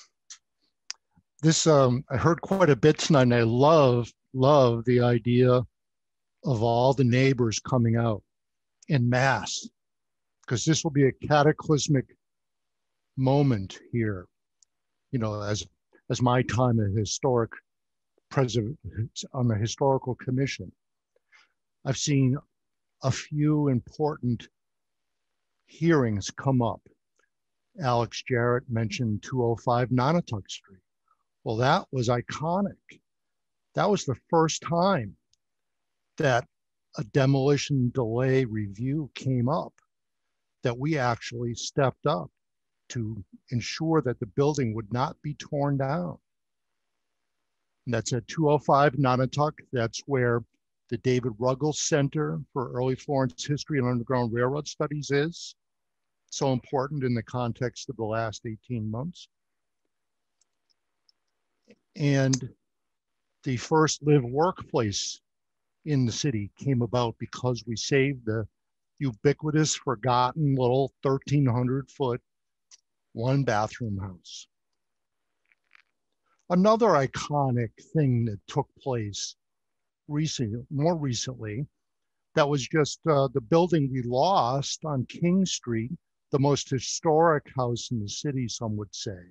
This um, I heard quite a bit tonight, and I love love the idea of all the neighbors coming out in mass, because this will be a cataclysmic moment here. You know, as as my time as historic president on the historical commission, I've seen a few important hearings come up. Alex Jarrett mentioned 205 Nonotuck Street. Well, that was iconic. That was the first time that a demolition delay review came up that we actually stepped up to ensure that the building would not be torn down. And that's at 205 Nonotuck. That's where the David Ruggles Center for Early Florence History and Underground Railroad Studies is. So important in the context of the last 18 months. And the first live workplace in the city came about because we saved the ubiquitous, forgotten little 1,300 foot one bathroom house. Another iconic thing that took place recently, more recently, that was just uh, the building we lost on King Street, the most historic house in the city, some would say,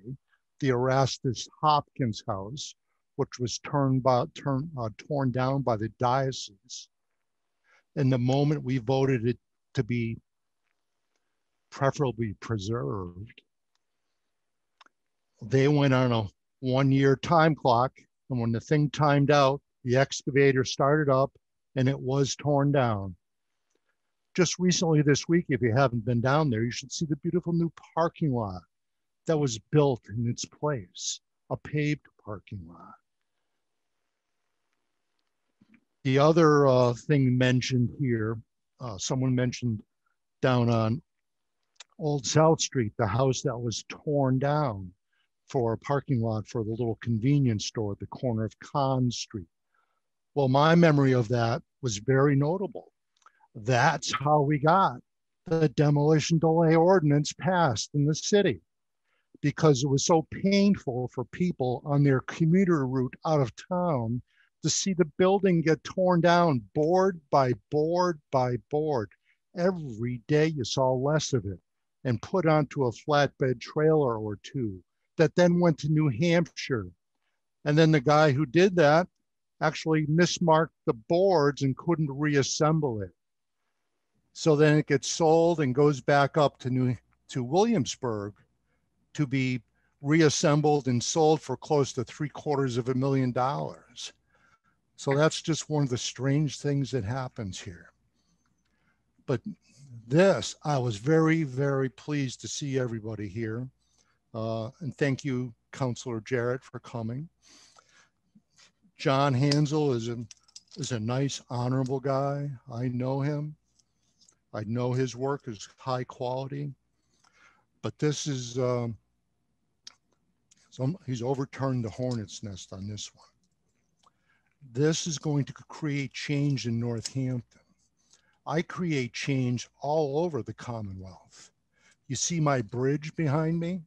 the Erastus Hopkins House, which was turned by, turn, uh, torn down by the diocese. And the moment we voted it to be preferably preserved, they went on a one year time clock. And when the thing timed out, the excavator started up and it was torn down. Just recently this week, if you haven't been down there, you should see the beautiful new parking lot that was built in its place, a paved parking lot. The other uh, thing mentioned here, uh, someone mentioned down on Old South Street, the house that was torn down for a parking lot for the little convenience store at the corner of Conz Street. Well, my memory of that was very notable. That's how we got the demolition delay ordinance passed in the city because it was so painful for people on their commuter route out of town to see the building get torn down board by board by board. Every day you saw less of it and put onto a flatbed trailer or two that then went to New Hampshire. And then the guy who did that actually mismarked the boards and couldn't reassemble it. So then it gets sold and goes back up to New to Williamsburg to be reassembled and sold for close to three quarters of a million dollars. So that's just one of the strange things that happens here. But this, I was very, very pleased to see everybody here. Uh, and thank you, Councillor Jarrett, for coming. John Hansel is a, is a nice, honorable guy. I know him. I know his work is high quality. But this is, um, some, he's overturned the hornet's nest on this one. This is going to create change in Northampton. I create change all over the Commonwealth. You see my bridge behind me?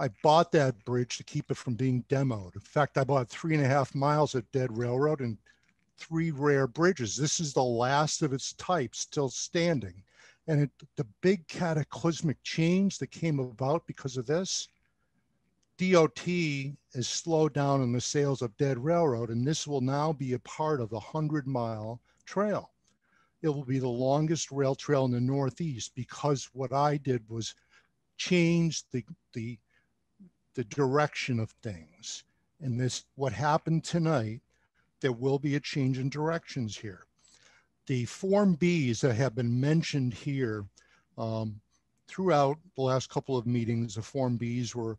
I bought that bridge to keep it from being demoed. In fact, I bought three and a half miles of dead railroad and three rare bridges. This is the last of its type still standing. And it, the big cataclysmic change that came about because of this, DOT is slowed down in the sales of dead railroad, and this will now be a part of the 100 mile trail. It will be the longest rail trail in the Northeast because what I did was change the, the the direction of things. And this, what happened tonight, there will be a change in directions here. The Form Bs that have been mentioned here um, throughout the last couple of meetings, the Form Bs were,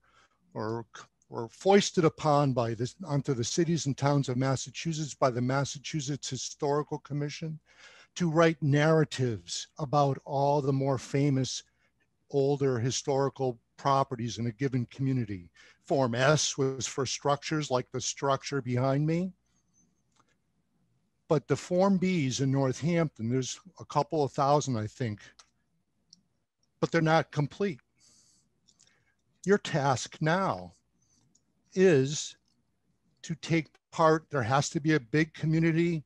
were, were foisted upon by this onto the cities and towns of Massachusetts by the Massachusetts Historical Commission to write narratives about all the more famous older historical properties in a given community. Form S was for structures like the structure behind me. But the Form Bs in Northampton, there's a couple of thousand, I think, but they're not complete. Your task now is to take part, there has to be a big community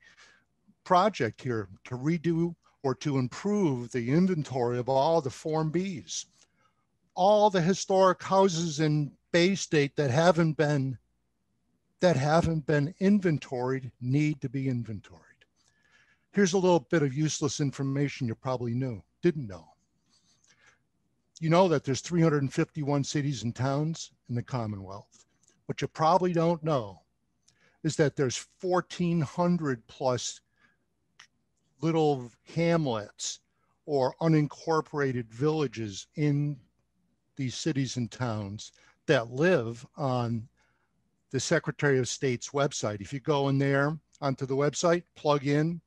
project here to redo or to improve the inventory of all the Form Bs all the historic houses in Bay State that haven't been that haven't been inventoried need to be inventoried. Here's a little bit of useless information you probably knew, didn't know. You know that there's 351 cities and towns in the Commonwealth. What you probably don't know is that there's 1,400 plus little hamlets or unincorporated villages in these cities and towns that live on the Secretary of State's website. If you go in there onto the website, plug in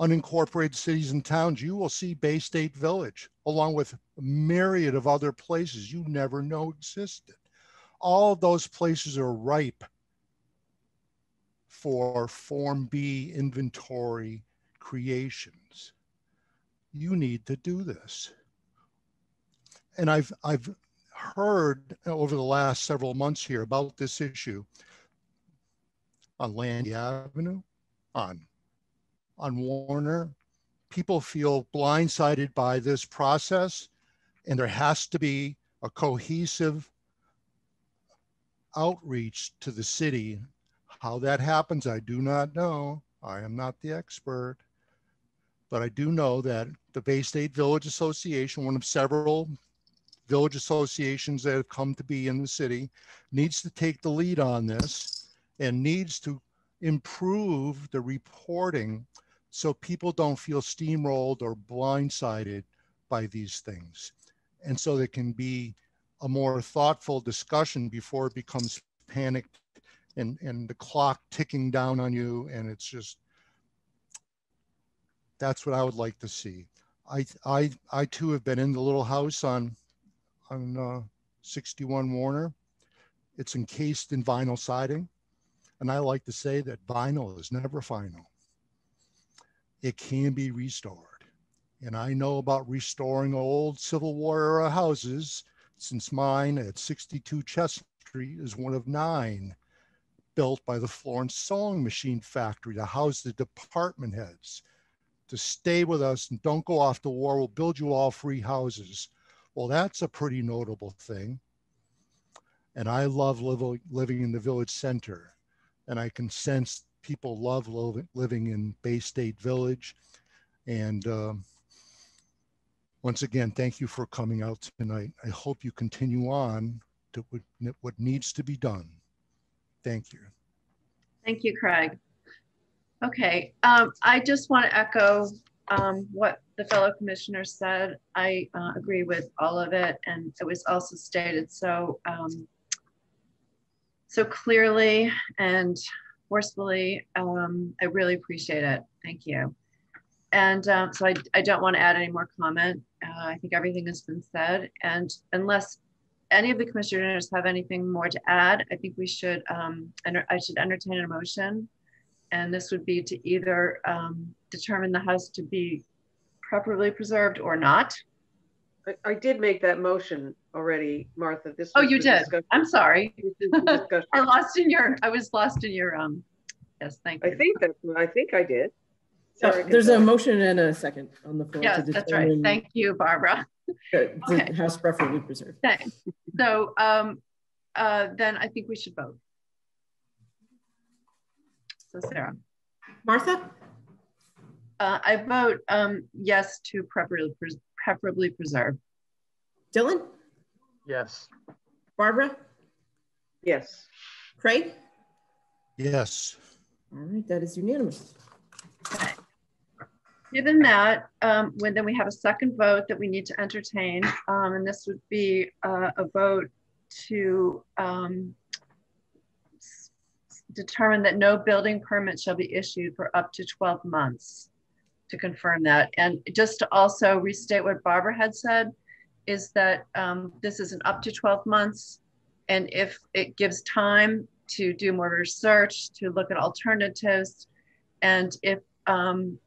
unincorporated cities and towns, you will see Bay State Village, along with a myriad of other places you never know existed. All of those places are ripe for Form B inventory creations. You need to do this and I've I've heard over the last several months here about this issue on Landy Avenue, on on Warner. People feel blindsided by this process, and there has to be a cohesive outreach to the city. How that happens, I do not know. I am not the expert, but I do know that the Bay State Village Association, one of several village associations that have come to be in the city needs to take the lead on this and needs to improve the reporting so people don't feel steamrolled or blindsided by these things. And so there can be a more thoughtful discussion before it becomes panicked and, and the clock ticking down on you. And it's just, that's what I would like to see. I, I, I too have been in the little house on on uh, 61 Warner. It's encased in vinyl siding. And I like to say that vinyl is never final. It can be restored. And I know about restoring old Civil War era houses since mine at 62 Chestnut Street is one of nine built by the Florence Sewing Machine Factory to house the department heads. To stay with us and don't go off to war, we'll build you all free houses. Well, that's a pretty notable thing. And I love living, living in the village center. And I can sense people love living in Bay State Village. And um, once again, thank you for coming out tonight. I hope you continue on to what, what needs to be done. Thank you. Thank you, Craig. Okay, um, I just want to echo um, what the fellow commissioner said. I uh, agree with all of it, and it was also stated so um, so clearly and forcefully. Um, I really appreciate it. Thank you. And um, so I, I don't want to add any more comment. Uh, I think everything has been said. And unless any of the commissioners have anything more to add, I think we should, um, I should entertain a motion. And this would be to either um, determine the house to be properly preserved or not. I, I did make that motion already, Martha. This oh, you did. Discussion. I'm sorry. I lost in your. I was lost in your. Um. Yes, thank you. I think that. I think I did. Sorry, there's a motion and a second on the floor. Yes, that's right. Thank you, Barbara. The, the okay. House preferably preserved. Thanks. So um, uh, then I think we should vote. So Sarah. Martha? Uh, I vote um, yes to preferably, preferably preserve. Dylan? Yes. Barbara? Yes. Craig? Yes. All right, that is unanimous. Okay. Given that, um, when then we have a second vote that we need to entertain, um, and this would be uh, a vote to um, determine that no building permit shall be issued for up to 12 months to confirm that. And just to also restate what Barbara had said, is that um, this is an up to 12 months. And if it gives time to do more research, to look at alternatives, and if um,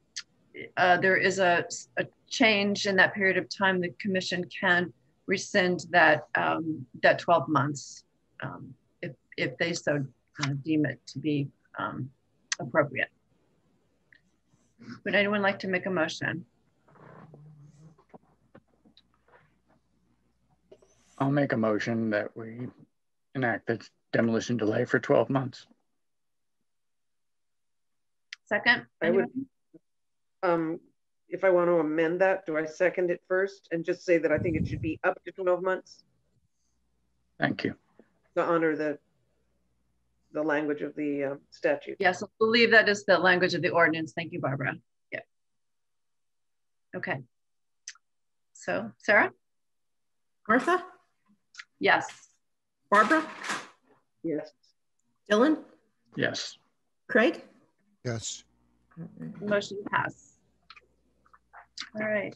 uh, there is a, a, change in that period of time, the commission can rescind that um, that 12 months um, if, if they so uh, deem it to be um, appropriate. Would anyone like to make a motion? I'll make a motion that we enact the demolition delay for 12 months. Second? I would, um, if I want to amend that, do I second it first and just say that I think it should be up to 12 months? Thank you. To honor the the language of the uh, statute. Yes, I believe that is the language of the ordinance. Thank you, Barbara. Yeah. Okay. So, Sarah? Martha? Yes. Barbara? Yes. Dylan? Yes. Craig? Yes. Motion pass. All right.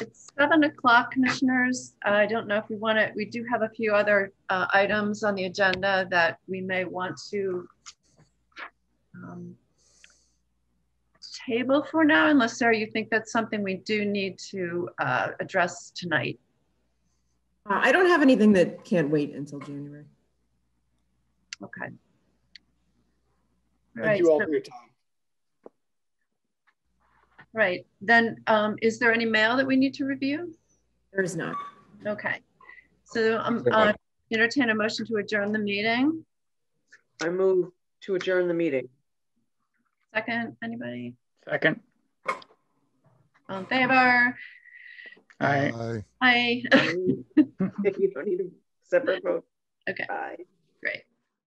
It's seven o'clock, commissioners. Uh, I don't know if we want to, we do have a few other uh, items on the agenda that we may want to um, table for now, unless Sarah, you think that's something we do need to uh, address tonight. Uh, I don't have anything that can't wait until January. Okay. Thank right, you all so, for your time. Right. Then um, is there any mail that we need to review? There is not. Okay. So I'm um, uh, entertain a motion to adjourn the meeting. I move to adjourn the meeting. Second, anybody? Second. All in favor? Aye. Aye. if you don't need a separate vote. Okay. Aye. Great.